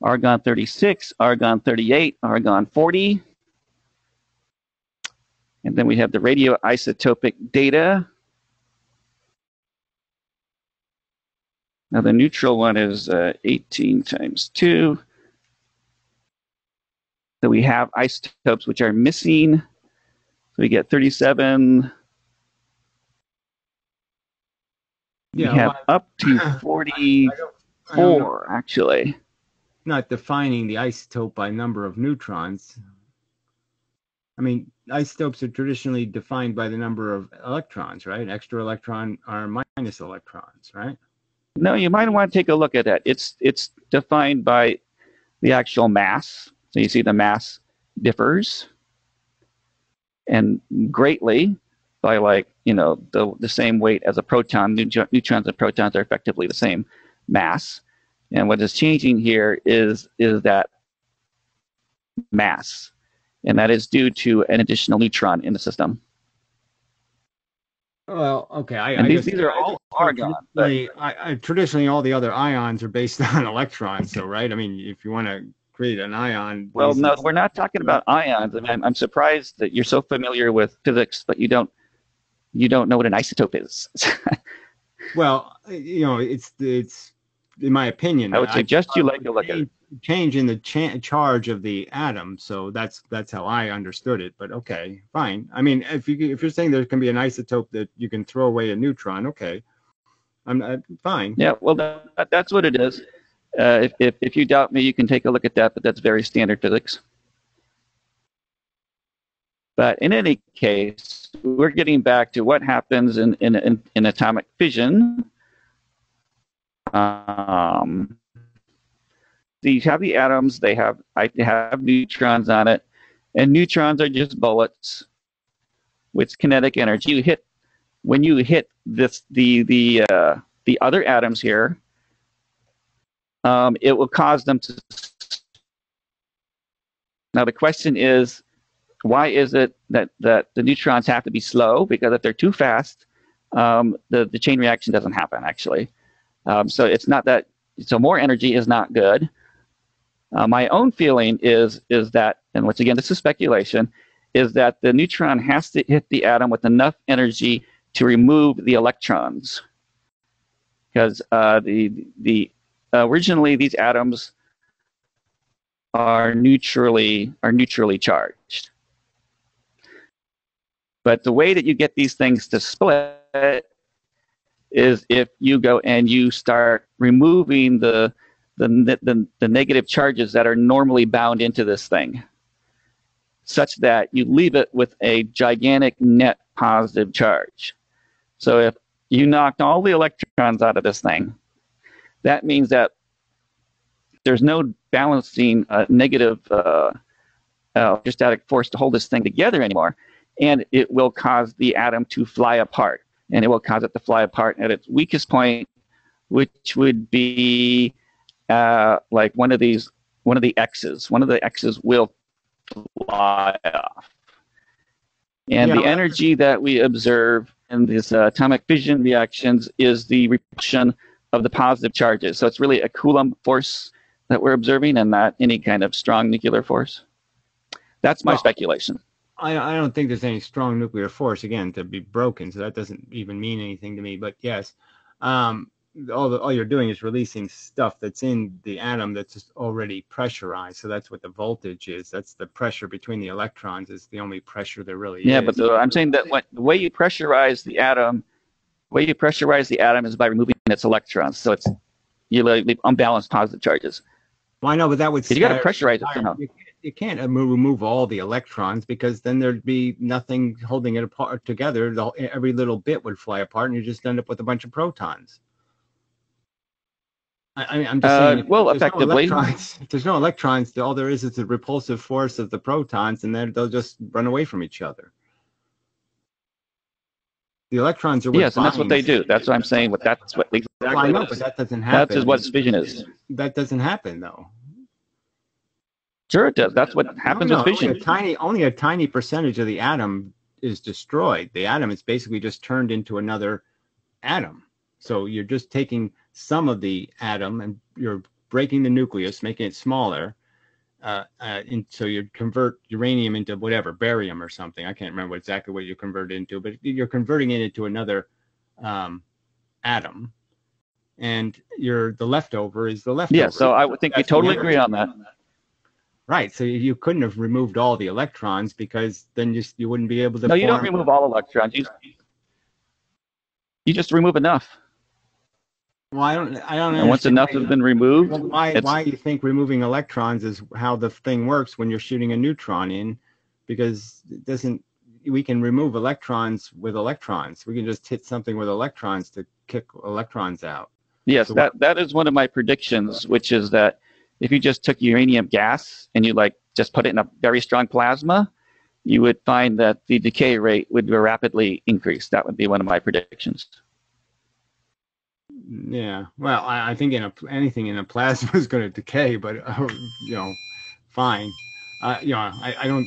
argon 36, argon 38, argon 40. And then we have the radioisotopic data. Now the neutral one is uh, 18 times 2. So we have isotopes which are missing. So we get 37. we have up to I don't- I 44, actually. not defining the isotope by number of neutrons. I mean, isotopes are traditionally defined by the number of electrons, right? Extra electron are minus electrons, right? No, you might want to take a look at that. It's it's defined by the actual mass. So you see the mass differs and greatly by like, you know, the the same weight as a proton. Neutrons and protons are effectively the same mass. And what is changing here is is that mass. And that is due to an additional neutron in the system. Well, okay. I, I these, guess- these are all argon. but- Traditionally, I, I, traditionally, all the other ions are based on electrons. So, right? I mean, if you want to create an ion, Well, no, we're not talking about ions. I mean, I'm, I'm surprised that you're so familiar with physics, but you don't you don't know what an isotope is. Well, you know, it's it's in my opinion. I would suggest you like to look at it. Change, in the cha- charge of the atom. So that's that's how I understood it. But okay, fine. I mean, if you if you're saying there can be an isotope that you can throw away a neutron, okay, I'm fine. Yeah, well, that, that's what it is. Uh, if, if if you doubt me, you can take a look at that, but that's very standard physics. But in any case, we're getting back to what happens in in, in, in atomic fission. Um, you have the atoms; they have I have neutrons on it, and neutrons are just bullets with kinetic energy. You hit when you hit this the the uh, the other atoms here, um, it will cause them to. Now the question is, why is it that, that the neutrons have to be slow? Because if they're too fast, um, the, the chain reaction doesn't happen actually. Um, so it's not that, so more energy is not good. Uh, my own feeling is, is that, and once again, this is speculation, is that the neutron has to hit the atom with enough energy to remove the electrons. Because uh, the, the, uh, originally these atoms are neutrally, are neutrally charged. But the way that you get these things to split is if you go and you start removing the, the, the, the negative charges that are normally bound into this thing, such that you leave it with a gigantic net positive charge. So if you knocked all the electrons out of this thing, that means that there's no balancing uh, negative uh, uh, electrostatic force to hold this thing together anymore and it will cause the atom to fly apart. And it will cause it to fly apart at its weakest point, which would be uh, like one of these, one of the X's. One of the X's will fly off. And yeah. the energy that we observe in these uh, atomic fission reactions is the repulsion of the positive charges. So it's really a Coulomb force that we're observing and not any kind of strong nuclear force. That's my well, speculation. I, I don't think there's any strong nuclear force again to be broken, so that doesn't even mean anything to me. But yes, um, all the, all you're doing is releasing stuff that's in the atom that's already pressurized. So that's what the voltage is. That's the pressure between the electrons is the only pressure there really yeah, is. Yeah, but the, I'm saying that what, the way you pressurize the atom, the way you pressurize the atom is by removing its electrons. So it's you leave unbalanced positive charges. Well, I know, but that would. You got to pressurize it somehow. You, you can't uh, remove all the electrons because then there'd be nothing holding it apart together. The, every little bit would fly apart, and you just end up with a bunch of protons. I, mean, I'm just uh, saying. well, effectively, no if there's no electrons, all there is is the repulsive force of the protons, and then they'll just run away from each other. The electrons are yes, and that's what they do. That's what I'm saying. What that's what exactly. Well, I know, but that doesn't happen. That's what fission is. That doesn't happen though. Sure, it does. That's what happens no, no, with fission. Only a tiny, only a tiny percentage of the atom is destroyed. The atom is basically just turned into another atom. So you're just taking some of the atom and you're breaking the nucleus, making it smaller. Uh, uh, and so you convert uranium into whatever, barium or something. I can't remember exactly what you convert it into, but you're converting it into another um, atom. And your the leftover is the leftover. Yeah, so I would think That's we totally agree on that. Right. So you couldn't have removed all the electrons because then just you wouldn't be able to. No, you don't remove all electrons. You, you just remove enough. Well, I don't. I don't. And once enough has been removed, well, why? Why do you think removing electrons is how the thing works when you're shooting a neutron in? Because it doesn't. We can remove electrons with electrons. We can just hit something with electrons to kick electrons out. Yes, so that that is one of my predictions, which is that if you just took uranium gas and you like just put it in a very strong plasma, you would find that the decay rate would rapidly increase. That would be one of my predictions. Yeah, well, I, I think in a, anything in a plasma is going to decay, but uh, you know, fine. Uh, you know, I, I don't.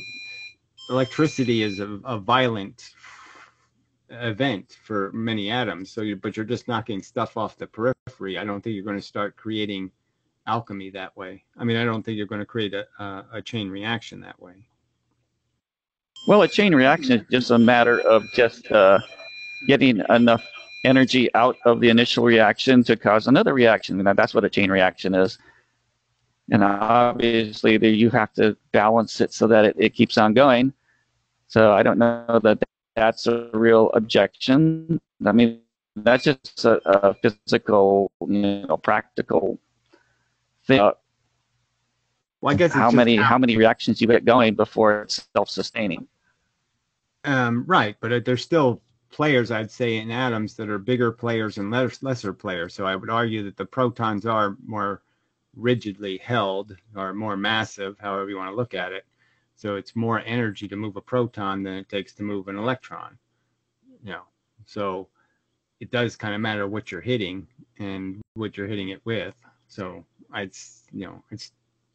Electricity is a, a violent event for many atoms. So, you, but you're just knocking stuff off the periphery. I don't think you're going to start creating alchemy that way. I mean, I don't think you're going to create a, a, a chain reaction that way. Well, a chain reaction is just a matter of just uh, getting enough energy out of the initial reaction to cause another reaction. And that's what a chain reaction is. And obviously, there you have to balance it so that it, it keeps on going. So I don't know that that's a real objection. I mean, that's just a, a physical, you know, practical thing. uh, well, I guess how many how many reactions you get going before it's self-sustaining. Um, right, but uh, there's still players, I'd say, in atoms that are bigger players and less, lesser players. So I would argue that the protons are more rigidly held or more massive, however you want to look at it. So it's more energy to move a proton than it takes to move an electron. You know, so it does kind of matter what you're hitting and what you're hitting it with. So I'd you know I'd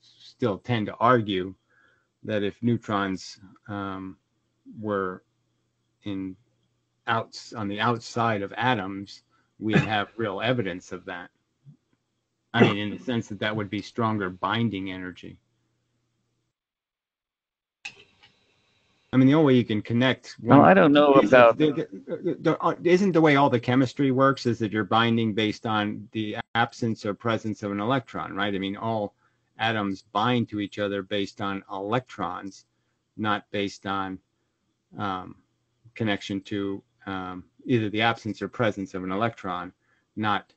still tend to argue that if neutrons um, were in outs on the outside of atoms, we'd have real evidence of that. I mean, in the sense that that would be stronger binding energy. I mean, the only way you can connect. Well, I don't know about. Uh, isn't the way all the chemistry works is that you're binding based on the absence or presence of an electron, right? I mean, all atoms bind to each other based on electrons, not based on um, connection to um, either the absence or presence of an electron, not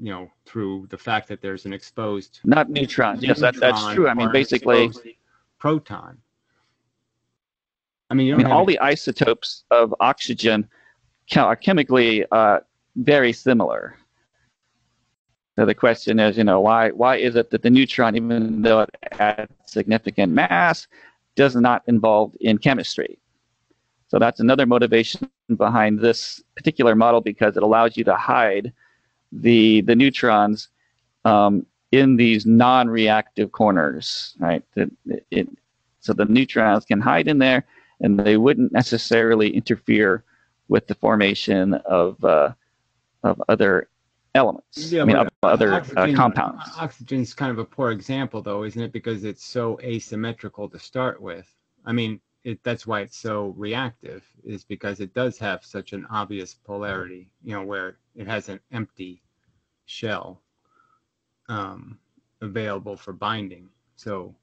you know through the fact that there's an exposed not neutron. Yes, that, that's true. I mean, basically proton. I mean, I mean all the isotopes of oxygen are chemically uh, very similar. So the question is, you know, why why is it that the neutron, even though it adds significant mass, does not involve in chemistry? So that's another motivation behind this particular model because it allows you to hide the the neutrons um, in these non-reactive corners, right? It, it, so the neutrons can hide in there and they wouldn't necessarily interfere with the formation of uh, of other elements. Yeah, I mean, of other uh, oxygen, uh, compounds. Oxygen's kind of a poor example, though, isn't it? Because it's so asymmetrical to start with. I mean, it, that's why it's so reactive, is because it does have such an obvious polarity. You know, where it has an empty shell um, available for binding. So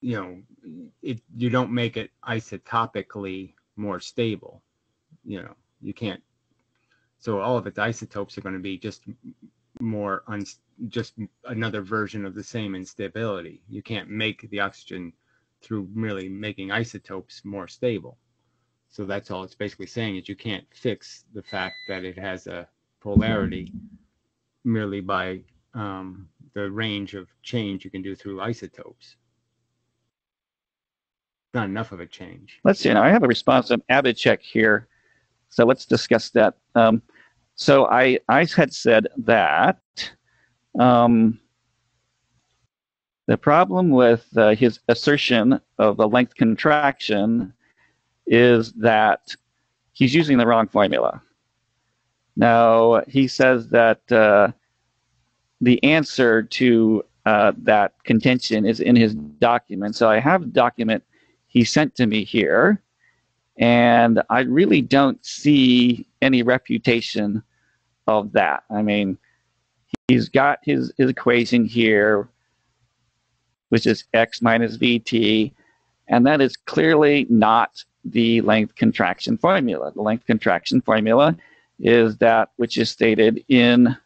you know, it you don't make it isotopically more stable. You know, you can't. So all of its isotopes are going to be just more un, just another version of the same instability. You can't make the oxygen through merely making isotopes more stable. So that's all it's basically saying is you can't fix the fact that it has a polarity merely by um, the range of change you can do through isotopes not enough of a change. Let's see. Now I have a response from Abhishek here, so let's discuss that. Um, so I I had said that um, the problem with uh, his assertion of the length contraction is that he's using the wrong formula. Now he says that uh, the answer to uh, that contention is in his document. So I have a document he sent to me here. And I really don't see any reputation of that. I mean, he's got his, his equation here, which is x minus vt, and that is clearly not the length contraction formula. The length contraction formula is that which is stated in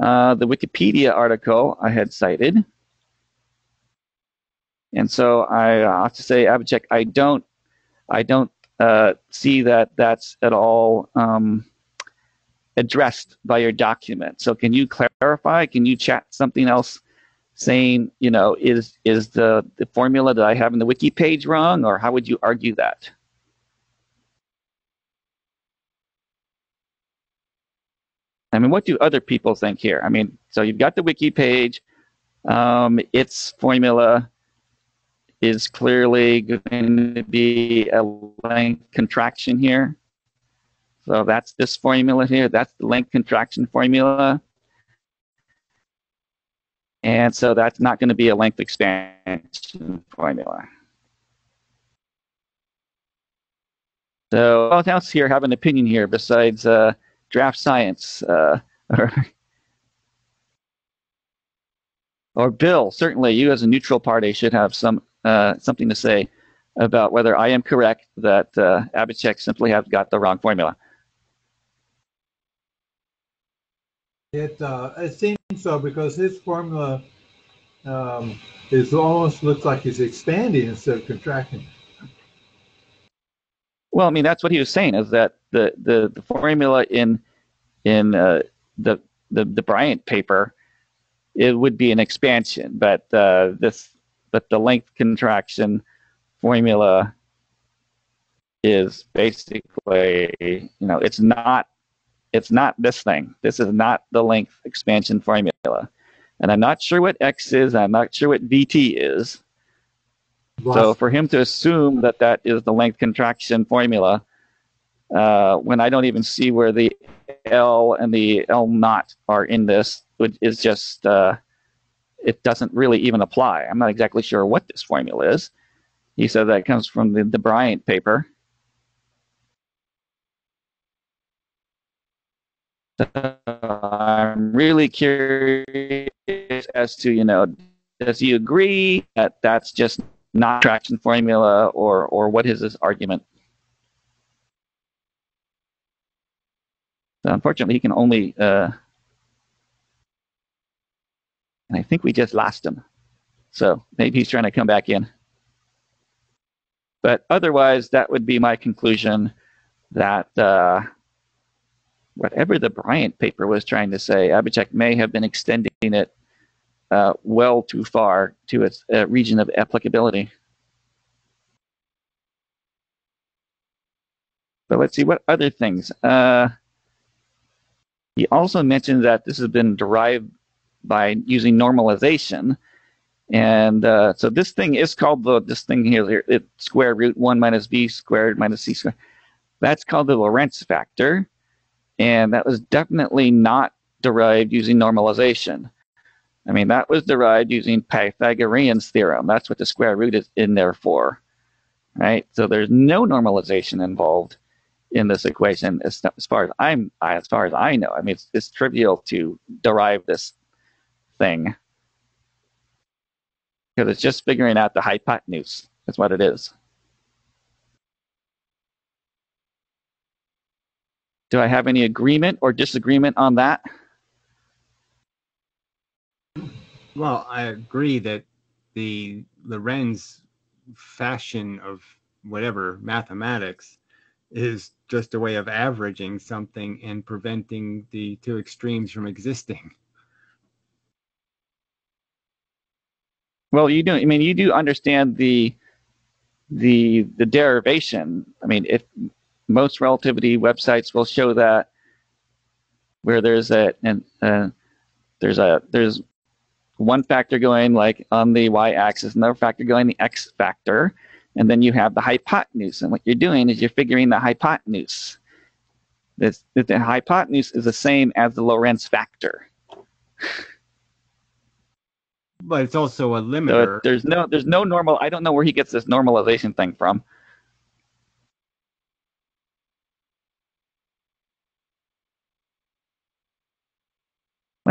uh, the Wikipedia article I had cited. And so I have to say, Abhishek, I don't, I don't uh, see that that's at all um, addressed by your document. So can you clarify? Can you chat something else, saying, you know, is is the the formula that I have in the wiki page wrong, or how would you argue that? I mean, what do other people think here? I mean, so you've got the wiki page, um, its formula is clearly going to be a length contraction here. So that's this formula here. That's the length contraction formula. And so that's not going to be a length expansion formula. So what else here have an opinion here besides uh, draft science? Uh, or, or Bill, certainly you as a neutral party should have some uh, something to say about whether I am correct that uh, Abhishek simply have got the wrong formula. It uh, it so because his formula um, is almost looks like he's expanding instead of contracting. Well, I mean that's what he was saying is that the the, the formula in in uh, the, the the Bryant paper it would be an expansion, but uh, this but the length contraction formula is basically, you know, it's not it's not this thing. This is not the length expansion formula. and I'm not sure what x is. I'm not sure what vt is. So for him to assume that that is the length contraction formula, uh, when I don't even see where the L and the L naught are in this, is just uh, it doesn't really even apply. I'm not exactly sure what this formula is. He said that comes from the, the Bryant paper. I'm really curious as to, you know, does he agree that that's just not traction formula or, or what is his argument? So unfortunately, he can only, uh, and I think we just lost him. So maybe he's trying to come back in. But otherwise, that would be my conclusion that uh, whatever the Bryant paper was trying to say, Abhishek may have been extending it uh, well too far to its uh, region of applicability. But let's see what other things. Uh, he also mentioned that this has been derived by using normalization. And uh, so this thing is called the this thing here, it, square root one minus v squared minus c squared. That's called the Lorentz factor, and that was definitely not derived using normalization. I mean, that was derived using Pythagorean's theorem. That's what the square root is in there for, right? So there's no normalization involved in this equation as, as far as I'm as far as I know. I mean, it's, it's trivial to derive this thing because it's just figuring out the hypotenuse. That's what it is. Do I have any agreement or disagreement on that? Well, I agree that the Lorentz fashion of whatever mathematics is just a way of averaging something and preventing the two extremes from existing. Well, you do. I mean, you do understand the the the derivation. I mean, if most relativity websites will show that where there's a and uh, there's a there's one factor going like on the y-axis, another factor going the x factor, and then you have the hypotenuse. And what you're doing is you're figuring the hypotenuse. This, the hypotenuse is the same as the Lorentz factor. But it's also a limiter. So there's no there's no normal. I don't know where he gets this normalization thing from.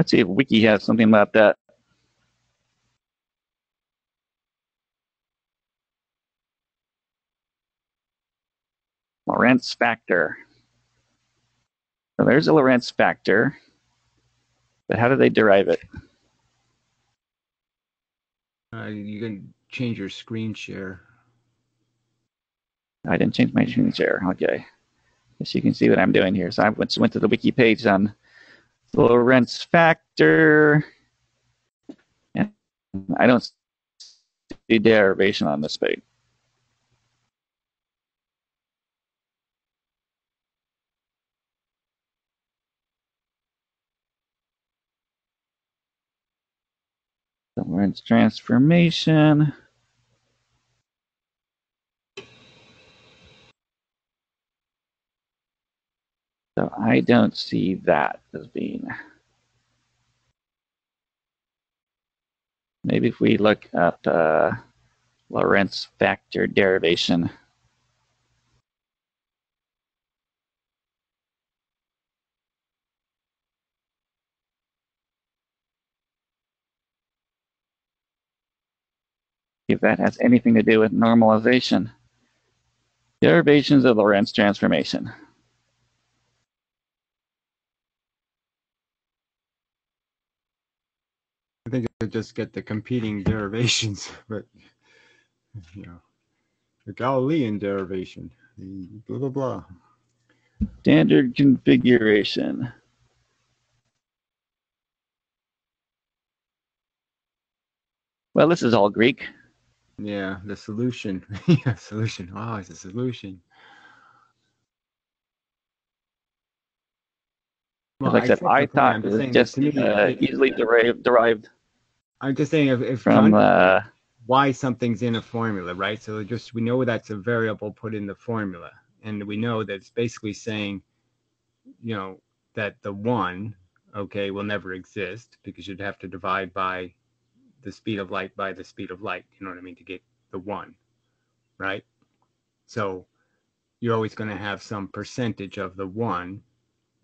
Let's see if Wiki has something about that. Lorentz factor. So there's a Lorentz factor, but how do they derive it? Uh, you can change your screen share. I didn't change my screen share. Okay. Guess you can see what I'm doing here. So I went, went to the wiki page on Lorentz factor. And I don't see derivation on this page. Lorentz transformation. So I don't see that as being. Maybe if we look up uh, Lorentz factor derivation. if that has anything to do with normalization. Derivations of Lorentz transformation. Think I just get the competing derivations, but you know, the Galilean derivation, blah blah blah. Standard configuration. Well, this is all Greek. Yeah, the solution. yeah, solution. Wow, it's a solution. Well, like I said, I thought it was just uh, easily derived. derived. I'm just saying if, if from uh, why something's in a formula, right? So just we know that's a variable put in the formula, and we know that it's basically saying, you know, that the one, okay, will never exist because you'd have to divide by the speed of light by the speed of light. You know what I mean to get the one, right? So you're always going to have some percentage of the one.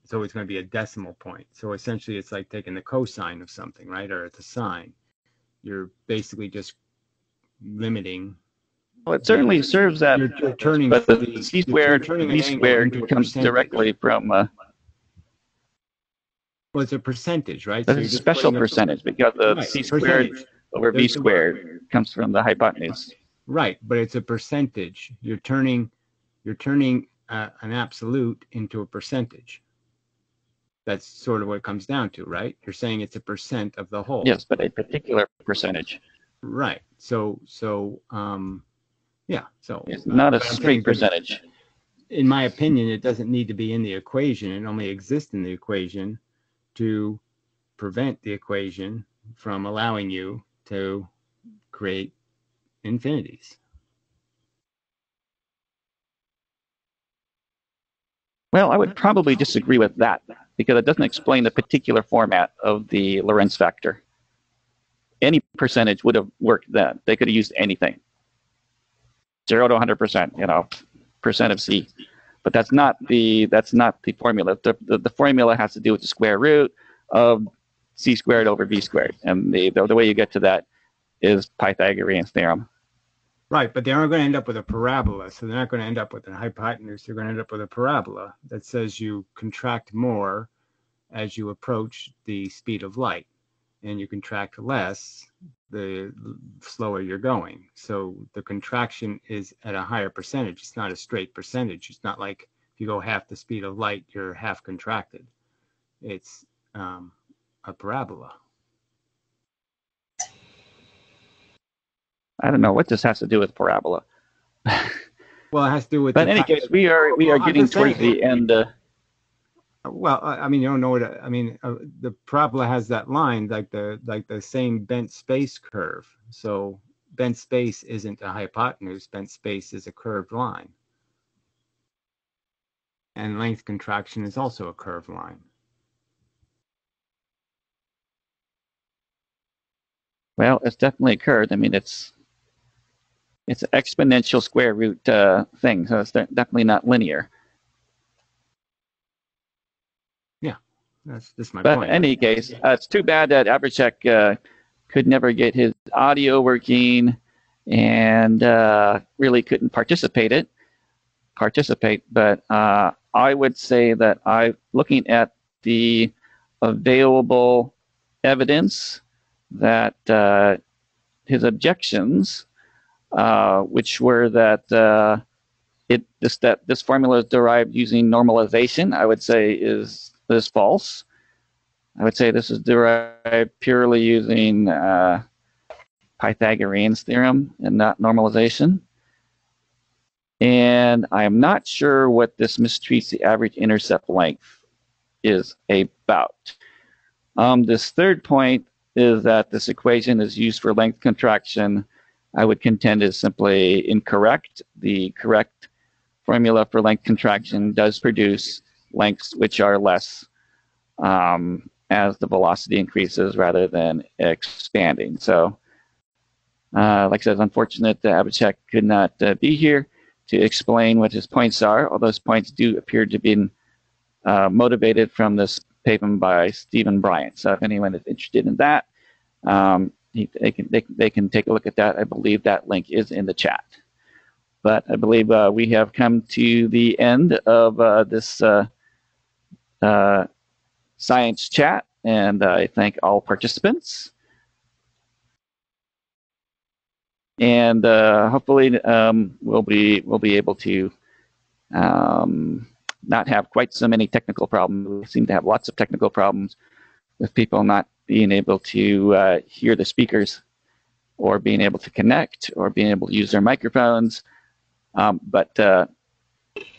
It's always going to be a decimal point. So essentially, it's like taking the cosine of something, right, or it's a sine. You're basically just limiting. Well, it certainly serves that, you're, you're turning but the the- c squared turning v squared comes directly from uh, well it's a percentage right? That's So a special percentage because the Right, c squared percentage. over v squared comes from the hypotenuse. right but it's a percentage. You're turning you're turning uh, an absolute into a percentage that's sort of what it comes down to right you're saying it's a percent of the whole Yes, but a particular percentage. right so so um yeah so It's not a but straight percentage. in my opinion, it doesn't need to be in the equation. It only exists in the equation to prevent the equation from allowing you to create infinities. Well, I would probably disagree with that because it doesn't explain the particular format of the Lorentz factor. Any percentage would have worked then. They could have used anything. Zero to 100%, you know, percent of C. But that's not the that's not the formula. The, the, the formula has to do with the square root of C squared over V squared. And the, the, the way you get to that is Pythagorean's theorem. Right, but they aren't going to end up with a parabola. So they're not going to end up with a hypotenuse. They're going to end up with a parabola that says you contract more as you approach the speed of light, and you contract less the slower you're going. So the contraction is at a higher percentage. It's not a straight percentage. It's not like if you go half the speed of light, you're half contracted. It's um, a parabola. I don't know what this has to do with parabola. Well, it has to do with. But in any case, we are we are Well, I'm getting towards saying- the end. Uh, Well, I mean, you don't know what I mean. Uh, the parabola has that line, like the like the same bent space curve. So bent space isn't a hypotenuse. Bent space is a curved line, and length contraction is also a curved line. Well, it's definitely occurred. I mean, it's it's an exponential square root uh, thing, so it's definitely not linear. Yeah, that's just my But point. in any case, uh, it's too bad that Abhishek uh, could never get his audio working and uh, really couldn't participate it participate. But uh, I would say that I, looking at the available evidence, that uh, his objections, uh, which were that uh, it this that this formula is derived using normalization, I would say is is false. I would say this is derived purely using uh, Pythagorean's theorem and not normalization. And I am not sure what this mistreats the average intercept length is about. Um, this third point is that this equation is used for length contraction. I would contend is simply incorrect. The correct formula for length contraction does produce lengths which are less um, as the velocity increases rather than expanding. So, uh, like I said, it's unfortunate that Abhishek could not uh, be here to explain what his points are. All those points do appear to be uh, motivated from this paper by Steven Bryant. So, if anyone is interested in that, um, they, can, they, they can take a look at that. I believe that link is in the chat. But I believe uh, we have come to the end of uh, this uh, uh, science chat, and I thank all participants. And uh, hopefully, um, we'll be we'll be able to um, not have quite so many technical problems. We seem to have lots of technical problems with people not being able to uh, hear the speakers, or being able to connect, or being able to use their microphones. Um, but uh,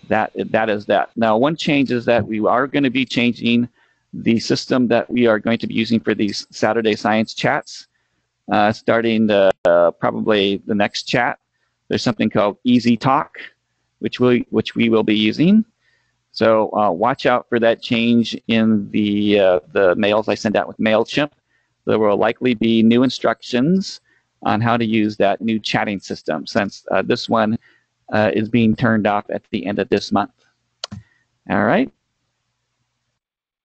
that that is that. Now, one change is that we are going to be changing the system that we are going to be using for these Saturday science chats. uh, starting the, uh, probably the next chat. There's something called Easy Talk, which we which we will be using. So uh, watch out for that change in the uh, the mails I send out with Mailchimp. There will likely be new instructions on how to use that new chatting system since uh, this one uh, is being turned off at the end of this month. All right.